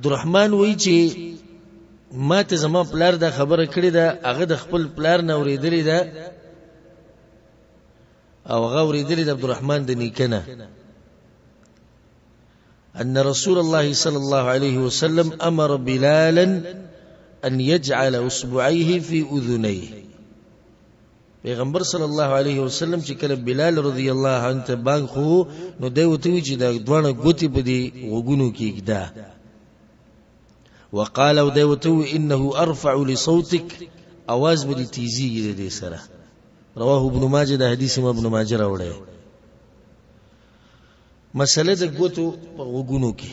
عبدالرحمن وایي چې ما ته زما پلار دا خبره کړې ده هغه د خپل پلار نه اورېدلې ده او هغه اورېدلې د عبدالرحمن د نیکنه أن رسول الله صلى الله عليه وسلم أمر بلالا أن يجعل أصبعيه في أذنيه پیغمبر صلی الله علیه وسلم چې کله بلال رضی الله عنه ته بانګ خو نو دی وته وی چې دا دوه غوتی په دی وګونو کې کېږده وقال او دی وته انه ارفع لصوتك اواز به دي تیزی دې سره رواه ابن ماجه د حدیث ما ابن ماجه راوړی مسله د غوتو په وګونو کې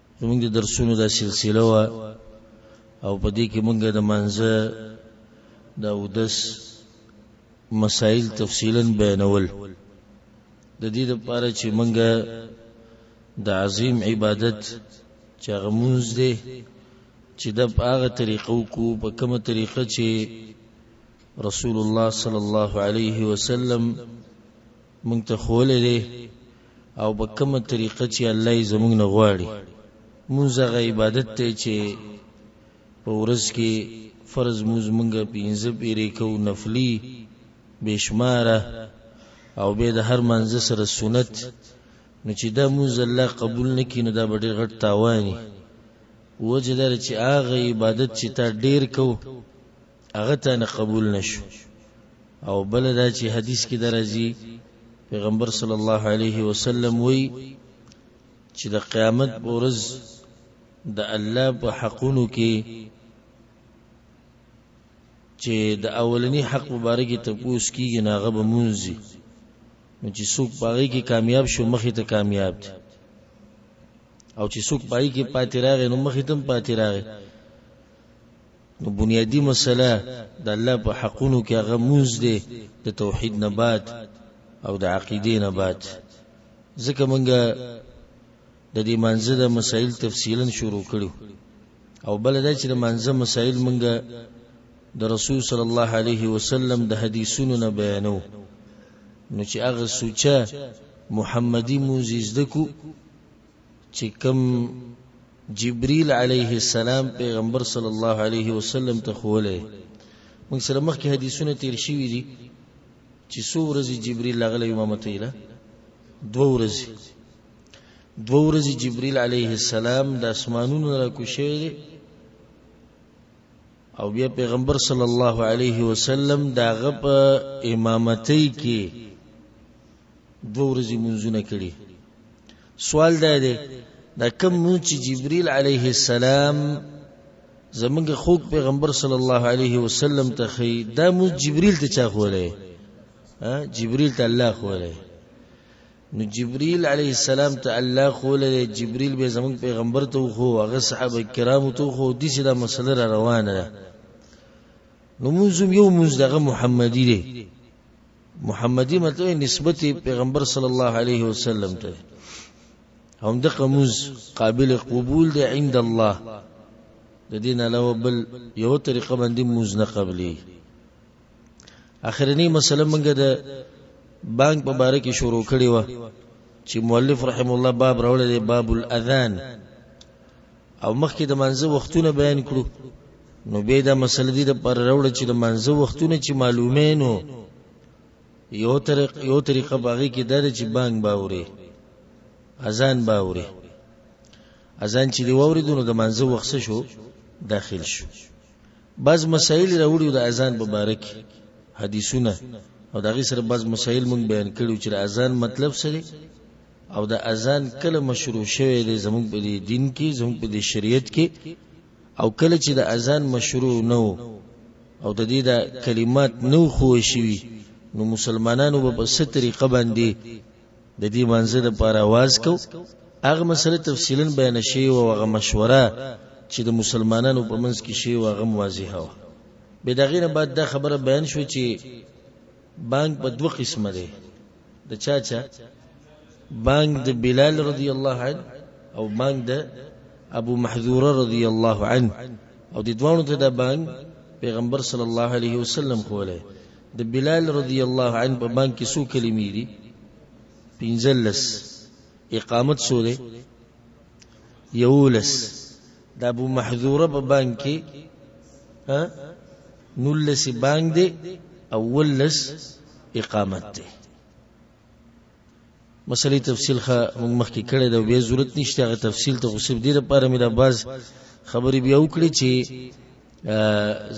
زمونږ د درسونو دا سلسله وه او په دې کې مونږ د منځه د اودس مسائل تفصیلا بیانول د دې لپاره چې مونږ د عظیم عبادت چې هغه مونږ دی چې د هغه طریقو کو په کومه طریقه چې رسول الله صلی الله علیه وسلم موږ ته ښوولی دی او په کومه طریقه چې الله یې زموږ نه غواړي مونځ هغه عبادت دی چې په ورځ کې فرض مونځ موږ پنځه پیرې کوو نفلي بې شماره او بیا د هر منځه سره سنت نو چې دا مونځ الله قبول نه کړي نو دا به ډېر غټ تاوان وي وجه دا چې هغه عبادت چې تا ډېر کوو هغه ته نه قبول نشو او بل دا چې حدیث کې درځي پیغمبر صلی الله علیه وسلم وی چې د قیامت ورځ د الله په حقونو کې چې د اولنی حق مبارک ته پوس کیږي ناغه به مونږي نو چې څوک پاره کې کامیاب شو مخې ته کامیاب دي او چې څوک پای کې پاتې راغی نو مخې ته پاتې راغی نو بنیادی مسله د الله په حقونو کې هغه موز دی د توحید نه بعد او د عقیده نه بعد ځکه مونږه د دې منځه د مسائل تفصیلا شروع کړو او بل دا چې د منځه مسائل مونږه د رسول صلی الله علیه وسلم د حدیثونو نه بیانو نو چې هغه سوچه محمدي موزیز دکو چې کم جبريل عليه السلام پيغمبر صلی الله عليه وسلم ته خوله موږ سره مخکې حدیثونه تیر شوي دي چې څو ورځې جبريل لغله امامت اله دوه ورځې دوه ورځې جبريل عليه السلام د اسمانونو را کوشي او بیا پیغمبر صلی الله علیه وسلم دا غپ امامتۍ کې دوه ورځې منځونه کړي سوال دا دی دا کوم مونږ چې جبريل عليه السلام زمونږ خوږ پیغمبر صلی الله علیه وسلم ته خي دا مونږ جبريل ته چا خولې جبريل ته الله خولې نو جبريل عليه السلام ته الله خولې جبريل به زمونږ پیغمبر ته خو هغه صحابه کرامو ته خو دې چې دا مسله را روانه ده نو مونږ یو مونږ دغه محمدي دی محمدی مطلب نسبت پیغمبر صلی الله علیه وسلم ته هم د قموز قابل قبول دی عند الله د دین علاوه بل یو طریقه باندې موز نه قبلی اخرنی مسله موږ د بانک په باره کې شروع کړی و چې مؤلف رحم الله باب راوړل دی باب الاذان او مخکې د منځه وختونه بیان کړو نو به دا مسله دي د پر راوړ چې د منځه وختونه چې معلومه نو یو طریق یو طریقه باغی کې دا چې بانګ باوري اذان باوري اذان چې دی ووري دونو د منځه وخت شو داخل شو بعض مسائل راوړي د اذان مبارک حدیثونه او دغه سره بعض مسائل مونږ بیان کړو چې اذان مطلب سره او د اذان کله مشروع شوی دی زموږ په دې دین کې زموږ په دې شریعت کې او کله چې د اذان مشروع نه وو او د دې د کلمات نو خو شوی نو مسلمانانو به په ست طریقه باندې د دې منځه د پاره आवाज کو هغه مسله تفصیلا بیان شي او هغه مشوره چې د مسلمانانو په منځ کې شي او هغه واضحه و به دغه نه بعد دا خبره بیان شو چې بانګ په دوه قسمه دی د چا چا بانګ د بلال رضی الله عنه او بانګ د ابو محذوره رضی الله عنه او د دوانو ته د بانګ پیغمبر صلی الله علیه وسلم کوله د بلال رضی الله عنه په بانګ کې څو کلمې دي پنځلس اقامت څو دی یولس د ابو محذوره په بانګ کې ها نولس بانګ دی او ولس اقامت دی مسلې تفصیل خه موږ مخکې کړی دا به ضرورت نشته هغه تفصیل ته غوسب دی لپاره مې دا باز خبرې بیا وکړي چې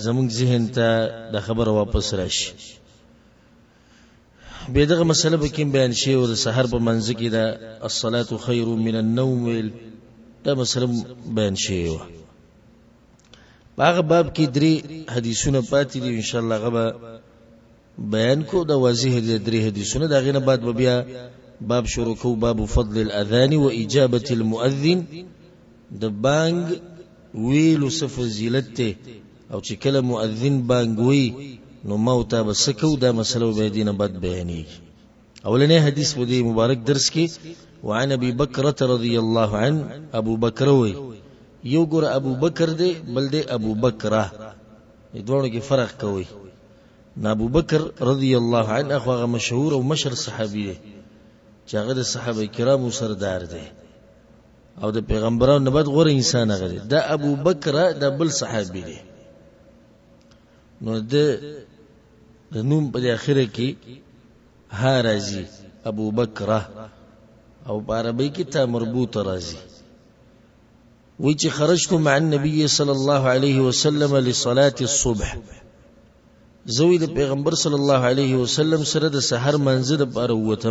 زموږ ذهن ته د خبره واپس راشي به دغه مسله به کوم بیان شي او د سحر په منځ کې دا الصلاه خير من النوم ویل دا مسله بیان شي و هغه باب کې درې حدیثونه پاتې دي ان شاء الله غبا بیان کو دا واضح دي درې حدیثونه دا غینه بعد به بیا باب شروع کو باب فضل الاذان واجابه المؤذن د بانګ ویلو صفه زیلت ته او چې کله مؤذن بانګ وي نو ما او تا به څه کوو دا مسله به دینه بد بیانېږي اولنې حدیث په دې مبارک درس کې وعن ابي بکرة رضی الله عنه ابو بکر وی یو ګور ابو بکر دی بل دی ابو بکرة دوه کې فرق کوي نه ابو بکر رضی الله عنه هغه مشهور او مشر صحابي دی چې هغه د صحابه کرامو سردار دی او د پیغمبرانو نه بعد غوره انسان هغه دی دا ابو بکر دا بل صحابي دی نو د د نوم په اخره کې ها راځي ابو بکر او په عربی کې تا مربوط راځي وی چې خرجت مع النبي صلى الله عليه وسلم لصلاه الصبح زوی د پیغمبر صلی الله علیه وسلم سره د سحر منځ د پاره وته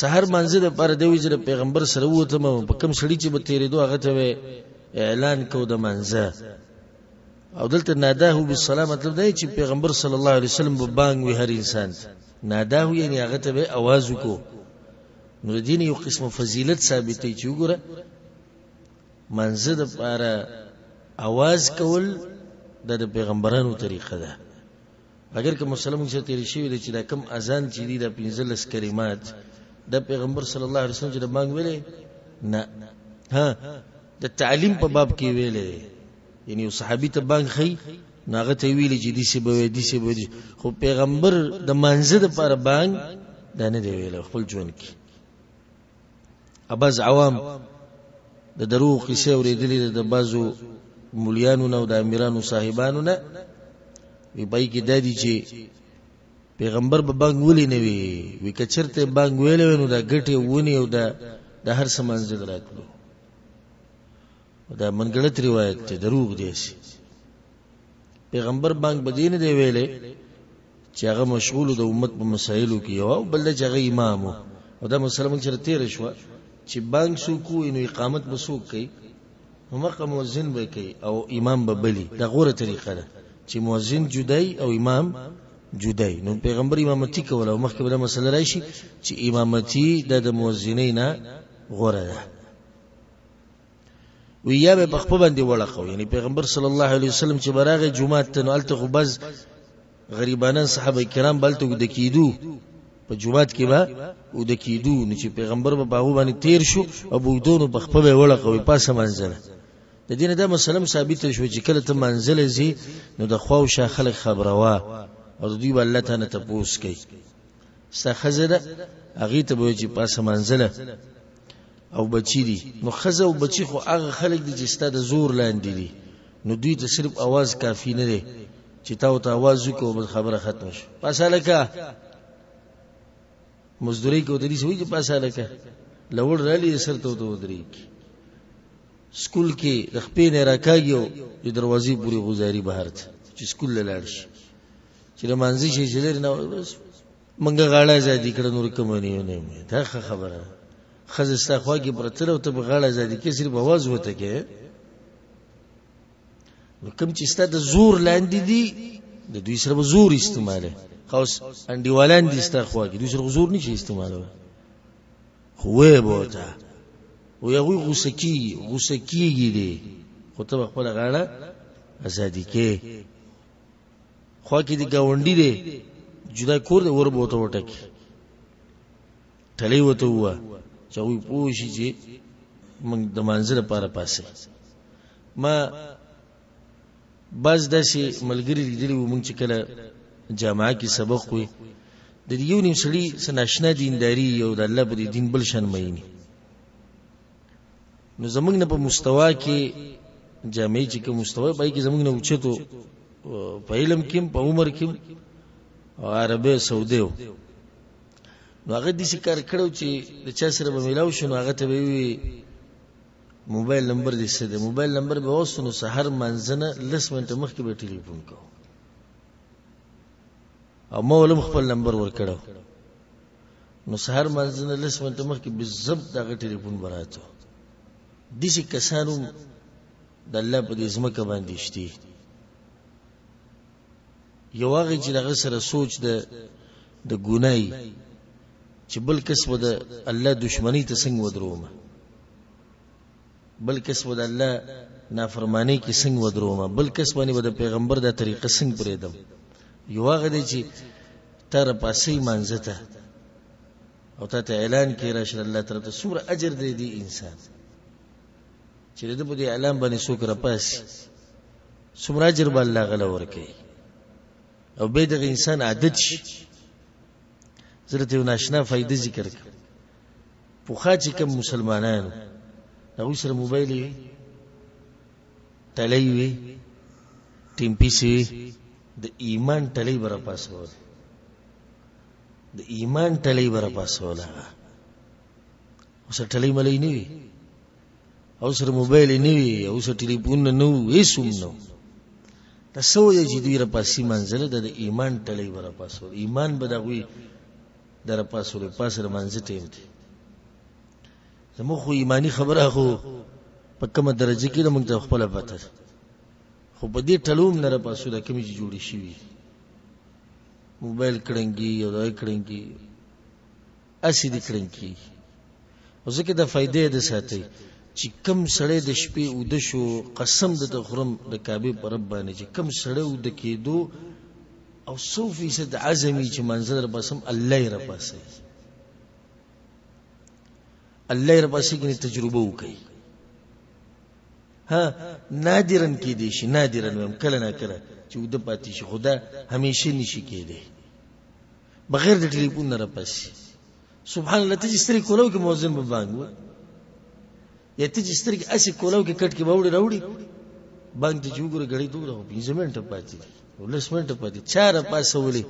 سحر منځ د پر دی وجه پیغمبر سره وته مو په کم سړی چې به تیرې دوه غته اعلان کو د منځه او دلته ناداه بالسلام مطلب دی چې پیغمبر صلی الله علیه وسلم به بانګ وی هر انسان ناداه یعنی هغه ته به आवाज وکړو نو دین یو قسم فضیلت ثابتې چې وګوره منځ د پر आवाज کول د پیغمبرانو طریقه ده مګر که مسله موږ سره تیر شوی دی چې دا کم اذان چې دی دا 15 کلمات د پیغمبر صلی الله علیه وسلم چې د بانګ ویلې نه ها د تعلیم په باب کې ویلې یعنی یو صحابي ته بانګ خي ناغه ته ویلې چې دي سی به دي سی به خو پیغمبر د منځ د پر بانګ دا نه دی ویل خپل ژوند کې اباز عوام د درو قصې اورېدلې د بازو مليانو نه او د امیرانو صاحبانو نه وی پای کې د دې چې پیغمبر به بانګ ولې نه وی وی کچرته بانګ ویل نو دا ګټه ونی او دا د هر سمانځ دراتلو دا منګړت روایت ته دروغ دی شي پیغمبر بانګ بدین دی ویلې چې هغه مشغول د امت په مسایلو کې یو بل چې هغه امام او دا مسله مونږ سره تیر شو چې بانګ سو کو نو اقامت به سو کوي نو مقه مؤذن به کوي او امام به بلی دا غوره طریقه ده چې مؤذن جدای او امام جدای نو پیغمبر امامتی کوله او مخکې به دا مسله راشي چې امامتی د مؤذنین غوره ده وی یا به پخپل باندې وړخو یعنی پیغمبر صلی الله علیه وسلم چې براغه جمعه ته نو الته خو بز غریبانان صحابه کرام بلته د کیدو په جمعه کې به او د کیدو نو چې پیغمبر په باغ باندې تیر شو او بوګدونو پخپل وړخو پاسه منځل د دین دا مسلم ثابت شو چې کله ته منزل زی نو د خواو شا خلک خبروا او دوی به الله تعالی ته پوس کوي ستا خزره اغه ته به چې پاسه منزله او بچی دي نو خزه او بچی خو هغه خلک دي چې ستا د زور لاندې دي نو دوی ته صرف आवाज کافی نه دی چې تا او ته आवाज وکړو بس خبره ختم شو پاسه لکه مزدوري کې ودري شوی چې پاسه لکه لوړ رالي سر ته ته ودري سکول کې د خپې نه راکاږي او د دروازې پوری غزاري بهر ته چې سکول لاړ شي چې د مانځي شي چې لري نه بس منګه غاړه ازادي کړه نور کوم نه یو نه مې دا خبره خزه ستا خوا کې پرتر او ته په غاړه ازادي کې صرف आवाज وته کې نو کوم چې ستا د زور لاندې دي د دوی سره زور استعماله خاص انډیوالان دي ستا خوا کې دوی سره زور نشي استعماله خو وې بوته و یو غوسه کی غوسه کیږي دي خو ته خپل غاړه ازادي کې خو کې دی گاونډي دی جدا کور دی وربو ته وټکی ټلې وته وه چې وی پوښي چې موږ د منځره لپاره پاسه ما بس داسې ملګری لیدلی و موږ چې کله جامعه کې سبق وي د یو نیم سړي سناشنا دینداری یو د الله په دین بل شان مینه نو زمونږ نه په مستوا کې جامعې چې کوم مستوا پای کې زمونږ نه اوچتو په علم کې په عمر کې عربه سعودیو نو هغه د څه کار کړو چې د چا سره به ملاو شنو هغه ته وی موبایل نمبر دې څه دی موبایل نمبر به وسنو سحر منځنه لس منټه مخکې به ټلیفون کوو او مولم خپل نمبر ورکړو نو سهار مانځ نه لس منټه مخکې بالضبط دغه ټلیفون به راته داسې کسان هم د الله په دې ځمکه باندې شته یو هغه چې دغه سره سوچ د د ګنای چې بل کس به د الله دشمنی ته څنګه ودرومه بل کس به د الله نافرمانی کې څنګه ودروم بل کس باندې به د پیغمبر د طریقې څنګه پرېدم یو هغه دی چې تر پاسې منځته او ته اعلان کې راشد الله تعالی ته سور اجر دی دی انسان چې د په دې اعلان باندې څوک را پاسي سمر اجر به الله غلا ورکي او به د انسان عادت شي زرته ناشنا فائدې ذکر کړ پوخا چې کوم مسلمانانو هغوی سره موبایل وي تلۍ وي ټیمپي سي د ایمان تلۍ به راپاسوله د ایمان تلۍ به راپاسوله اوس تلۍ ملۍ نه وي او سره موبایل نه وي او سره ټلیفون نه وي هیڅ هم نه تاسو یې چې دوی راپاسي منځله د ایمان تلۍ به راپاسوله ایمان به دغوی در پاس ور پاس رمانځي ټیم کې زموږ خو ایمانی خبره خو په کومه درجه کې موږ ته خپل پته خو په دې ټلوم نه را پاسو د کومې جوړې شي موبایل کړنګي او دا کړنګي اسی دې کړنګي او ځکه دا فایده یاد ساتئ چی کوم سړی د شپې اوده شو قسم درته خورم د کعبې په رب باندې چې کوم سړی اوده کېدو او سو فیصد عزمي چې منزل را پاسم الله یې را پاسي الله یې را پاسي کې تجربه وکړي ها نادرن کې دي شي نادرن ویم کله نه کله چې اوده پاتې شي خدا همیشه نشي کېدی بغیر د ټلیفون نه راپاسي سبحان الله ته چې ستري کولو کې مؤذن به بانګ وي یا ته چې ستري کې اسی کولو کې کټ کې باوړي راوړي بانګ ته جوګره غړي دوره په زمنټ پاتې دي ولس منټ پاتې چاره پاسولې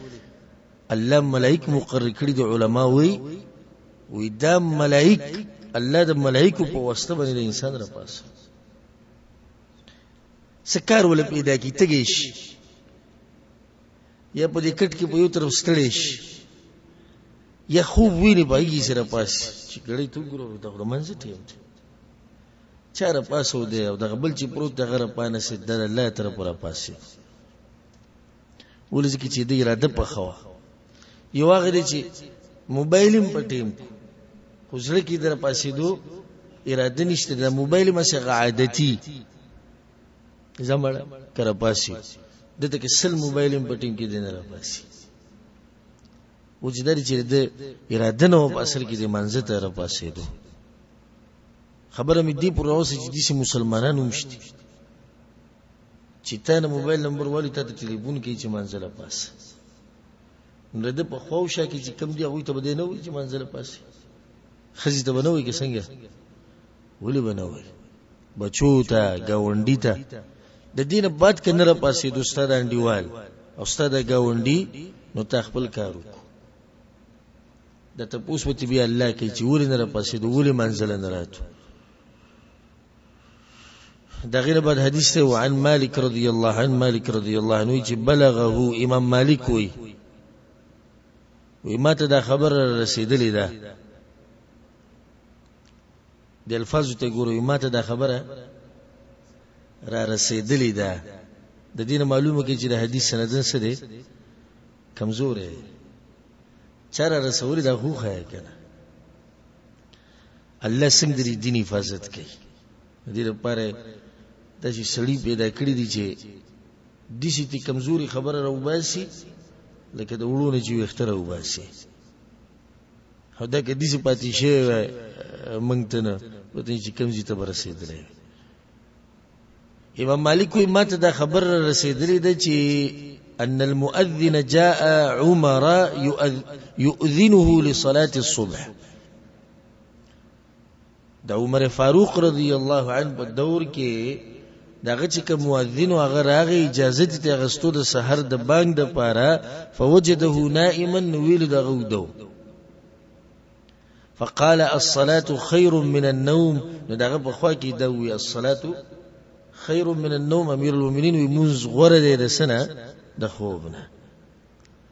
الله ملائک مقرر کړی د علما وي وي دا ملائک الله د ملائکو په واسطه باندې انسان را پاس سکار ول پیدا کی تګیش یا په دې کټ کې په یو طرف ستړی شي یا خوب ویني په هغې سره پاسي چې ګړۍ ته وګورو د لمانځه ټیم دی چا راپاسو دی او دغه بل چې پروت دی هغه راپانه سي د الله طرف راپاسي ولې ځکه چې د اراده پخه وه یو هغه دی چې موبایل هم په ټیم خو زړه کې در پاسېدو اراده نشته د موبایل مسغه عادتي زمړ کرا پاسي دته کې سل موبایل هم پټین کې دین را پاسي او چې درې چې د اراده نه په اصل کې د منځه ته را پاسې دو خبره مې دی پر اوسه چې دي مسلمانانو مشتي چې تا نه موبایل نمبر والی ته ټلیفون کې چې منځه را پاسه نو د په خوښه کې چې کم دی هغه ته بده نه وي چې منځه را پاسه خزي ته بنوي کې څنګه ولې به نه وي بچو ته ګاونډي ته د دین بعد کنه را پاسې د استاد انډیوال او استاد ګاونډي نو تا خپل کار وکړو د تپوس په بیا الله کې چې ولې نه را پاسې د ولې منزل نه راتو دغه بعد حدیث ته وعن مالک رضی الله عنه مالک رضی الله عنه چې بلغه امام مالک وي وي ماته دا خبر رسیدلې ده د الفاظو ته ګورو ماته دا خبره را رسیدلې ده د دین معلومه کې چې د حدیث سندن څه دی کمزور دی چر رسول دا خو خای کنه الله څنګه د دین حفاظت کوي د دې لپاره د چې سړی پیدا کړی دی چې د شي ته کمزوري خبره راوباسي لکه د وړونه چې وختره وباسي دا کې دې پاتې شي مونږ ته نه پته چې کوم ځای ته ورسېدلې امام مالک وی ماته دا خبر رسیدلی ده چې ان المؤذن جاء عمر يؤذنه لصلاه الصبح د عمر فاروق رضی الله عنه په دور کې دغه چې کوم مؤذن هغه راغی اجازه دې ته غستو د سحر د بانګ د پاره فوجده نائما ویل دغه ودو فقال الصلاه خير من النوم دغه په خوا کې دوی الصلاه خير من النوم امير المؤمنين ومنز غره دې د سنه د خوبنه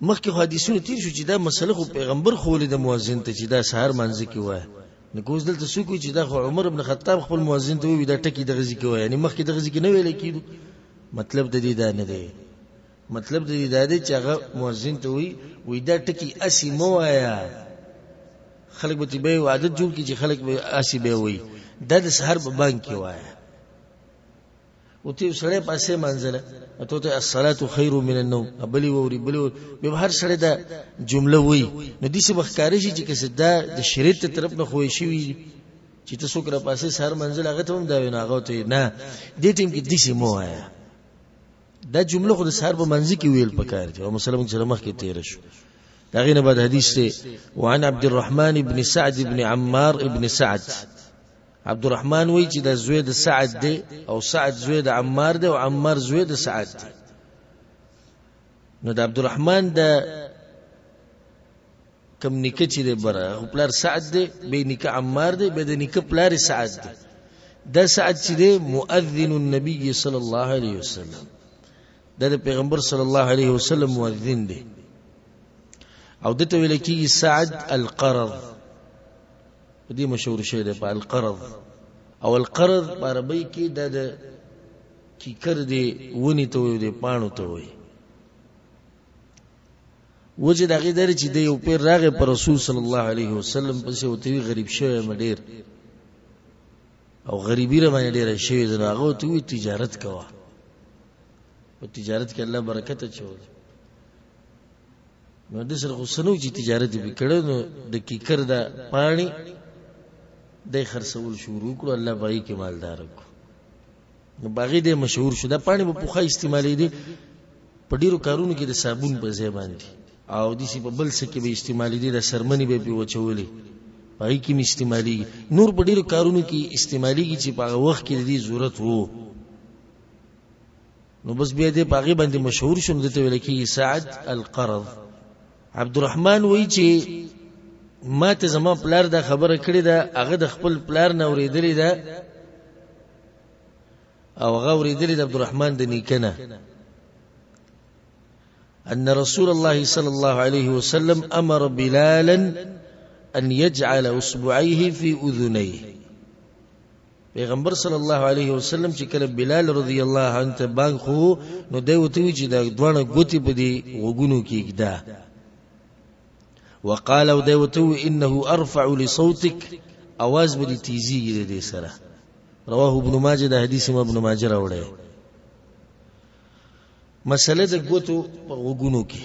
مخکې خو حدیثونه تیر شو چې دا مسله خو پیغمبر خو ولې د مؤذن ته چې دا سهار مانځ کې وای نو کوز دلته څوک چې دا خو عمر ابن خطاب خپل مؤذن ته وی دا ټکی دغه ځکه وای یعنی مخکې دغه ځکه نه ویل کیدو مطلب د دې دا نه دی مطلب د دې دا دی چې هغه مؤذن ته وی وی دا ټکی اسی مو وایا خلک به به عادت جوړ کی چې خلک به اسی به وی دا د سحر په بانک کې وایا او ته سړی پاسې منځله ته ته الصلاه خير من النوم بلی ووري بلی به هر سړی دا جمله وای نو دې څه بخکاری شي چې کسه دا د شریعت طرف نه خوې شي چې ته څوک را پاسې سر منځله هغه ته هم دا وینا غوته نه دې ټیم کې دې څه مو آیا دا جمله خو د سر په منځ کې ویل پکار دي او مسلمان سره مخ کې تیر شو دا غینه بعد حدیث ته وعن عبد الرحمن ابن سعد ابن عمار ابن سعد عبدالرحمن وی چې د زوی د سعد دی او سعد زوی د عمار دی او عمار زوی د سعد دی نو د عبدالرحمن د کم نیکه چې دی بره پلار سعد دی به نیکه عمار دی به د نیکه پلار سعد دی د سعد چې دی مؤذن النبي صلی الله علیه وسلم د پیغمبر صلی الله علیه وسلم مؤذن دی او دته ویل کیږي سعد القرض په دې مشهور شعر دی په القرض او القرض په عربی کې د د کیکر دی ونی ته وي دی پانو ته وي وجه د هغې درې چې دی یو پیر راغی پر رسول صلی الله علیه وسلم پسې ورته وي غریب شوی یم ډېر او غریبی را باندې ډېره شوې ده نو هغه ورته وي تجارت کوه په تجارت کې الله برکت اچولی نو د سر غسنو چې تجارت به کړو نو د کیکر دا پانی د خرڅول شروع کړو الله بای کې مالدار کو نو باغی د مشهور شو دا پانی په پوخه استعمالې دي په ډیرو کارونو کې د صابون په ځای باندې او د سی په بل څه کې به استعمالې دي د سرمنی به په وچولې پای کې می استعمالي نور په ډیرو کارونو کې استعمالي چې په هغه وخت کې د دې ضرورت وو نو بس بیا دې په هغې باندې مشهور شو نو دې ته ویل کېږي سعد القرض عبدالرحمن وایي چې ما ته زما پلار دا خبره کړې ده هغه د خپل پلار نه اورېدلې ده او هغه اورېدلې د عبدالرحمن د نیکه نه أن رسول الله صلى الله عليه وسلم أمر بلالا أن يجعل أصبعيه في أذنيه پیغمبر صلی الله علیه وسلم چې کله بلال رضی الله عنه ته بانګ خو نو دی وته وی چې دا دوانه ګوتی په دی وګونو کې کېږده وقال او دی وته انه ارفع لصوتك اواز به دی تیزی ګره دی سره رواه ابن ماجه دا حدیث ما ابن ماجه راوړی مسله د ګوتو په وګونو کې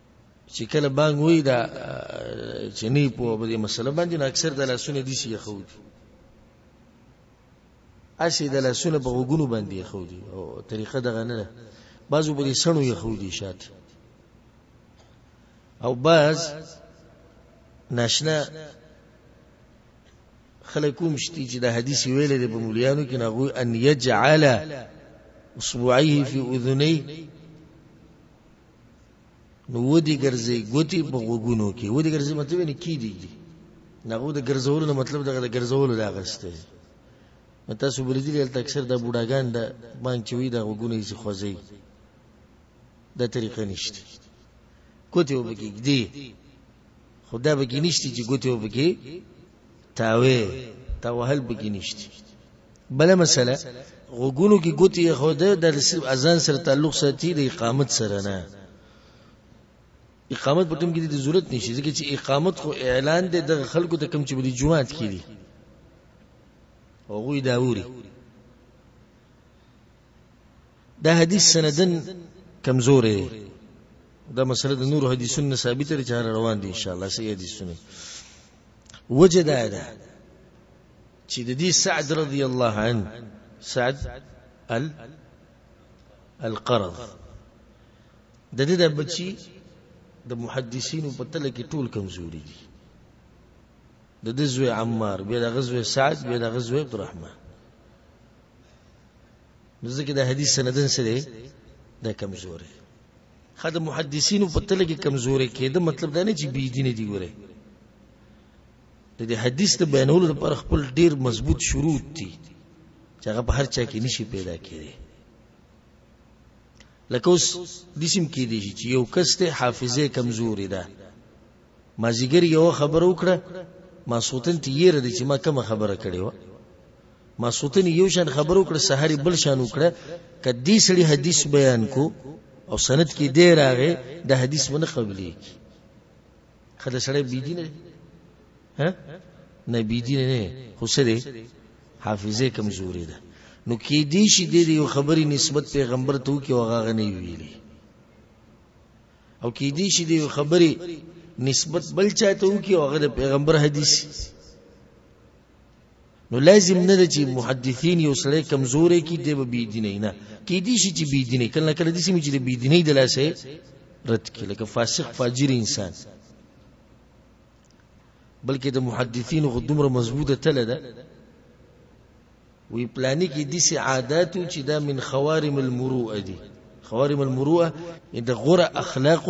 چې کله بانګ وای دا چې نه په دې مسله باندې نو اکثر د لاسونه دي شي خو دي اسی د لاسونه په غوګونو باندې خو دي او طریقه دغه نه ده بعضو په دې سڼو یې خو دي شات او بعض ناشنا خلکوم شتي چې د حدیث ویلې د بمولیانو کې نغوي ان یجعل اصبعيه في اذنيه نو ودی ګرځي ګوتی په غوګونو کې ودی ګرځي مطلب نه کی دی دغه د ګرځولو مطلب دغه د ګرځولو دا غسته نو تاسو بریدي دلته اکثر د بوډاګان د بانک چوي د غوګونو یې خوځي دا طریقه نشته کوته وبګي دی خدا به کې نشته چې ګوتې وبګي تاوی تا وهل پکې نشته بل مسله غوګونو کې ګوتې خو د اذان سره تعلق ساتي د اقامت سره نه اقامت په کوم کې د ضرورت نشي ځکه چې اقامت خو اعلان دی د خلکو ته کوم چې د جمعات کې دي او غوي داوري دا حدیث سندن کمزورې دی دا مسله د نور حدیثونو ثابته لري چې روان دي ان شاء الله صحیح حدیثونه وجه دا ده چې د دې سعد رضی الله عنه سعد ال القرض د دې د بچي د محدثینو په تل کې ټول کمزوري دي د دې زوی عمار بیا د غزوه سعد بیا د غزوه عبد الرحمن ځکه د حدیث سندن سره د کمزوري خد محدثینو په تل کې کمزوري کېده مطلب دا نه چې بی دین دی ګوره د دې حدیث ته بیانولو لپاره خپل ډیر مضبوط شروط دي چې هغه په هر چا کې نشي پیدا کېږي لکه اوس دسم کې دي چې یو کس ته حافظه کمزوري ده مازیګر یې یوه خبره وکړه، ماسخوتن ترې یېره دی چې ما کومه خبره کړې وه. ماسخوتن یې یو شان خبره وکړه، سهار یې بل شان وکړه، که دې سړي حدیث بیان کو او سند کې دی راغی، دا حدیث به نه قبلېږي. ښه دا سړی بېدینه دی؟ ها؟ نه بېدینه نه خو څه دی؟ حافظه کمزورې ده. نو کېدای شي دې د یو خبرې نسبت پیغمبر ته وکړي او هغه هغه نه وي ویلي. او کې دي شي دی خبري نسبت بل چاته وکي او غیر پیغمبر حدیث نو لازم نه چې محدثین یو سره کمزورې کی دی به بی دینه نه کې دي شي چې بی دینه کله کله دي سمې چې بی دینه د لاسه رد کی لکه فاسق فاجر انسان بلکې د محدثین غو دومره مضبوطه تله ده وی پلانی کې د سي عادتو چې دا من خوارم المروءه دي خوارم المروءه د غره اخلاق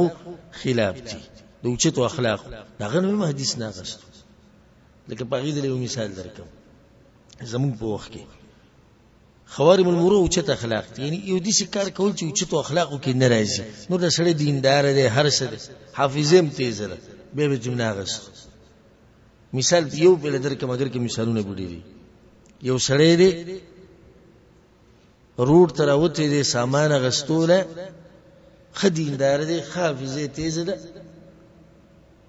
خلاف دي د اوچتو اخلاق دا غنو ما حدیث نه غست لکه په غیدل یو مثال درکم زمون په وخت کې خوارم المروءه اوچت اخلاق دي یعنی یو دي کار کول چې اوچتو اخلاقو کې ناراضي نو د سړی دیندار دی هر څه حافظم تیز ده به به جمله غست مثال یو په لدر کې مګر کې مثالونه ګډي دي یو سړی دی روډ تر اوته دی سامان غستوله خدیندار دی حافظه تیز ده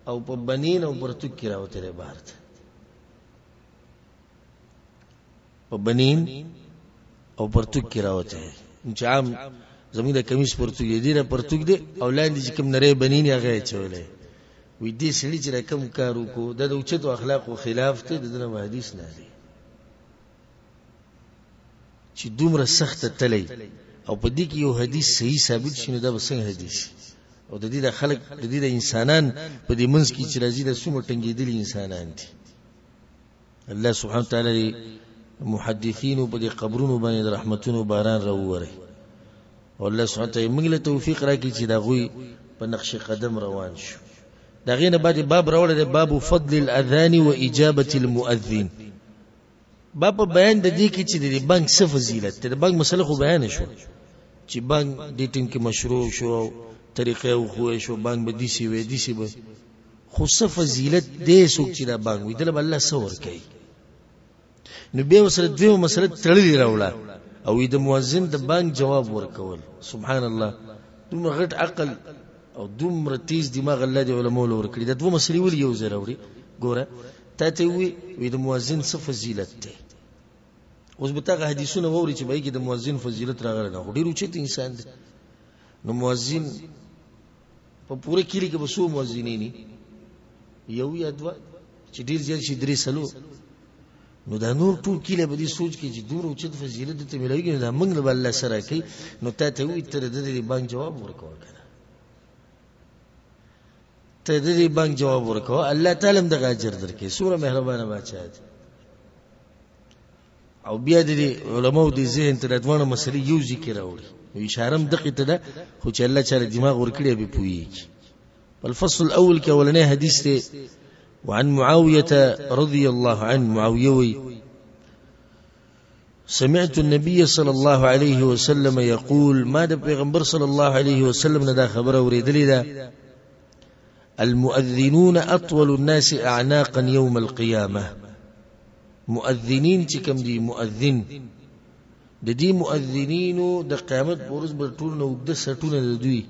او په بنین او پرتوک کې راوته دی بارته په بنین او پرتوک کې راوته چې عام زموږ د کمیس پرتوک دی ډیره پرتوک دی او لاندې چې کوم نری بنین هغه چولې وې دې سړي چې رقم کار وکړو د اوچتو اخلاقو خلاف ته د دنه حدیث نه دی چې دومره سخت تللی او په دې کې یو حدیث صحیح ثابت شونه دا وسنګ حدیث او د دې د خلق د دې د انسانان په دې منځ کې چې راځي د سومه ټنګېدلي انسانان دي الله سبحانه تعالی محدثین په دې قبرونو باندې رحمتونو باران راووري او الله سبحانه تعالی موږ له توفیق راکړي چې دا غوي په نقش قدم روان شو دا غینه بعد باب راوړل دی باب فضل الاذان واجابه المؤذن باب بیان د دې کې چې د بنګ څه فضیلت د بنګ مسله خو بیان شو چې بنګ د ټیم کې مشروع شو طریقې او خو شو بنګ به دي سی وې دي سی به خو څه فضیلت دی څوک چې دا بانګ وي دله به الله څه ورکوي نو بیا ورسره دویمه مسله تړلې راوړه او د مؤذن د بانګ جواب ورکول سبحان الله دومره غټ عقل او دومره تیز دماغ الله دې علماو له ورکړي دا دوه مسلې ولې یو ځای راوړي ګوره تا ته وي وي د مؤذن څه فضیلت دی اوس به تاغه حدیثونه ووري چې به کې د مؤذن فضیلت راغلی نه ډېر اوچت انسان دی نو مؤذن په پوره کلی کې وسو مؤذنین یو یا دوا چې ډیر زیات شي درې سلو نو دا نور ټول کله به دې سوچ کې چې دور او چت فضیلت ته ملایږي دا موږ له الله سره کوي نو ته ته وي تر دې دې باندې جواب ورکوه کنه ته دې دې باندې جواب ورکوه الله تعالی هم دغه اجر درکې سوره مهربانه بچا دې او بیا د علماو د ذهن ته د دوه مسلې یو ذکر راوړي نو اشاره دقه ته ده خو چې الله چاره دماغ ورکړي به پويږي الفصل الاول کې اولنې حدیث ته وعن معاويه رضي الله عنه معاويه وي سمعت النبي صلى الله عليه وسلم يقول ما د پیغمبر صلى الله عليه وسلم نه دا خبره ورېدلې ده المؤذنون اطول الناس اعناقا يوم القيامه مؤذنین چې کوم دي مؤذن د دې مؤذنینو د قیامت پر ورځ به ټول نو د سټونه د دوی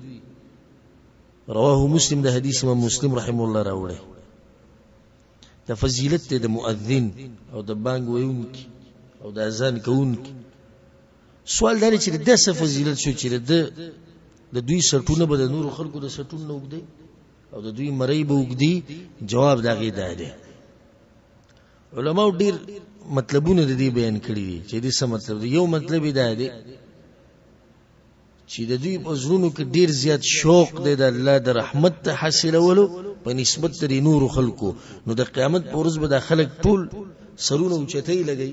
رواه مسلم د حدیث امام مسلم رحم الله راوړي د فضیلت د مؤذن او د بانګ ویونکي او د اذان کوونکي سوال دا چې د څه فضیلت شو چې د د دوی سټونه به د نور خلکو د سټون نه وګدي او د دوی مړی به وګدي جواب دا غي دی علما ډیر مطلبونه د دې بیان کړی دي چې دې څه مطلب دی یو مطلب دا دی چې د دوی په زړونو کې ډیر زیات شوق دی د الله د رحمت ته حاصلولو په نسبت تر نور خلکو نو د قیامت پر ورځ به د خلک ټول سرونه اوچتای لګي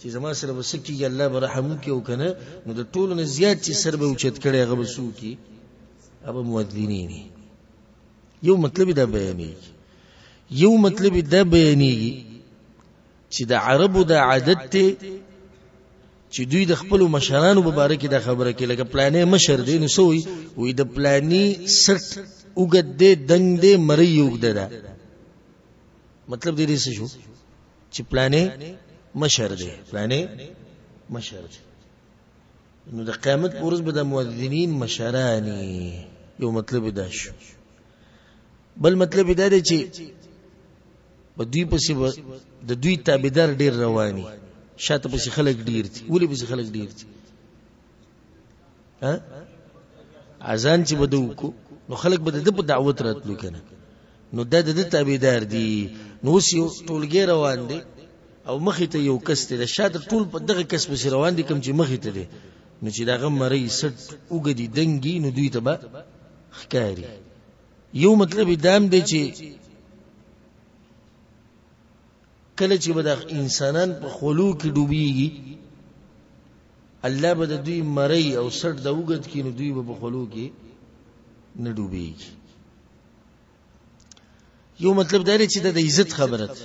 چې زما سره به سکی الله به رحم وکي او کنه نو د ټولو نه زیات چې سر به اوچت کړي هغه به سو کی ابا مؤذنین یو مطلب دا بیانېږي یو مطلب دا بیانېږي چې د عربو د عادت ته چې دوی د خپل مشرانو په باره کې دا خبره کې لکه پلانې مشر دی نو سوی وي د پلانې سټ وګد دې دنګ دې مری وګد دا مطلب دې دې شو چې پلانې مشر دی پلانې مشر دی نو د قیامت پر ورځ به د مؤذنین مشرانی یو مطلب دا شو بل مطلب دا دی چې په دوی پسې د دوی تابعدار ډیر رواني شاته پسې خلک ډیر دي ولې پسې خلک ډیر دي ها اذان چې بده وکړو نو خلک به د په دعوت راتلو کنه نو د د تابعدار دي نو سی ټولګي روان دي او مخې ته یو کس دی د شاته ټول په دغه کس پسې روان دي کوم چې مخې ته دی نو چې دغه مری سټ وګدي دنګي نو دوی ته به ښکاری یو مطلب دام دی چې کله چې به د انسانان په خلو کې ډوبېږي الله به د دوی مری او سټ د وګد کې نو دوی به په خلو کې نه ډوبېږي یو مطلب دا دی چې د عزت خبره ده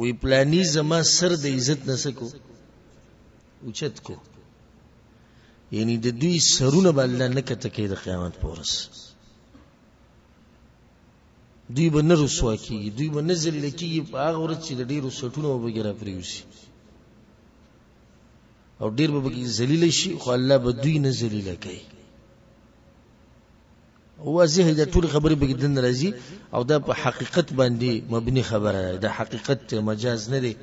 وی پلانی زما سر د عزت نسکو اوچت کو یعنی د دوی سرونه به الله نه کته کې د قیامت پورس دوی به نه رسوا کیږي دوی به نه ذلیل کیږي په هغه ورځ چې د ډیرو سټونو وغیرہ پریوسی او ډیر به بګی ذلیل شي خو الله به دوی نه ذلیل کوي واضح ده ټول خبرې به دن راځي او دا په حقیقت باندې مبني خبره ده دا حقیقت ته مجاز نه دی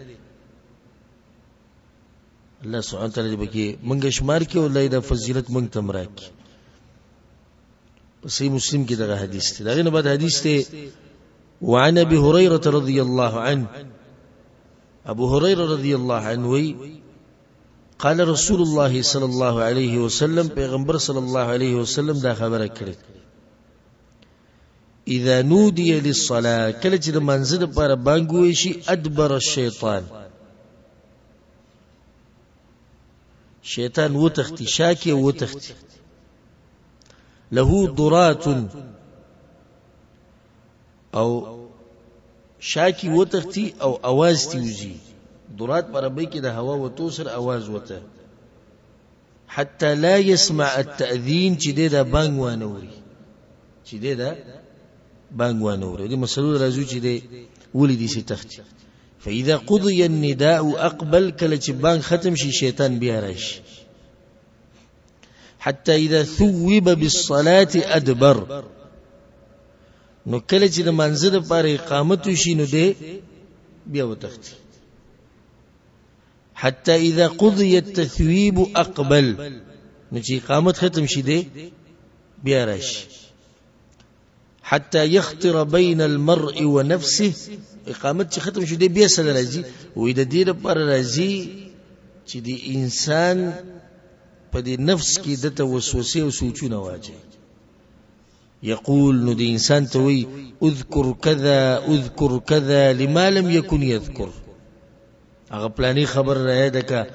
الله سبحانه تعالی دې بګي منګ شمار کې او الله دا فضیلت منګ تم راکې صحیح مسلم کې دا حدیث دی دا نه بعد حدیث ته وعن ابي هريره رضي الله عنه ابو هريره رضي الله عنه وي قال رسول الله صلی الله علیه وسلم پیغمبر صلی الله علیه وسلم دا خبره کړې اذا نودي للصلاه کله چې د منځد پر بانګوي شي ادبر الشیطان شیطان و تختی شاکی و تختی له درات او شاکی وتختی او اواز تیوزی درات پر ربی کې د هوا وتو سر اواز وته حتی لا يسمع التأذين چې دې دا بانګ وانه وري چې دې دا بانګ وانه وري دې مسلول راځو چې دې ولې دې سي تختی فإذا قضي النداء أقبل کله چې بانګ ختم شي شیطان بیا راشي حتى إذا ثوب بالصلاة أدبر نو کله چې د منځ د پر اقامت شي نو دی بیا وتختی حتى اذا قضي التثويب اقبل نو چې اقامت ختم شي دی بیا راشي حتى يخطر بين المرء ونفسه اقامت چې ختم شي دی بیا سره راځي وې د دې لپاره راځي چې د انسان په دې نفس کې د توسوسه او سوچونه واچي يقول نو دی انسان ته وی اذكر كذا اذكر كذا لما لم يكن يذكر هغه پلاني خبر راځي دکا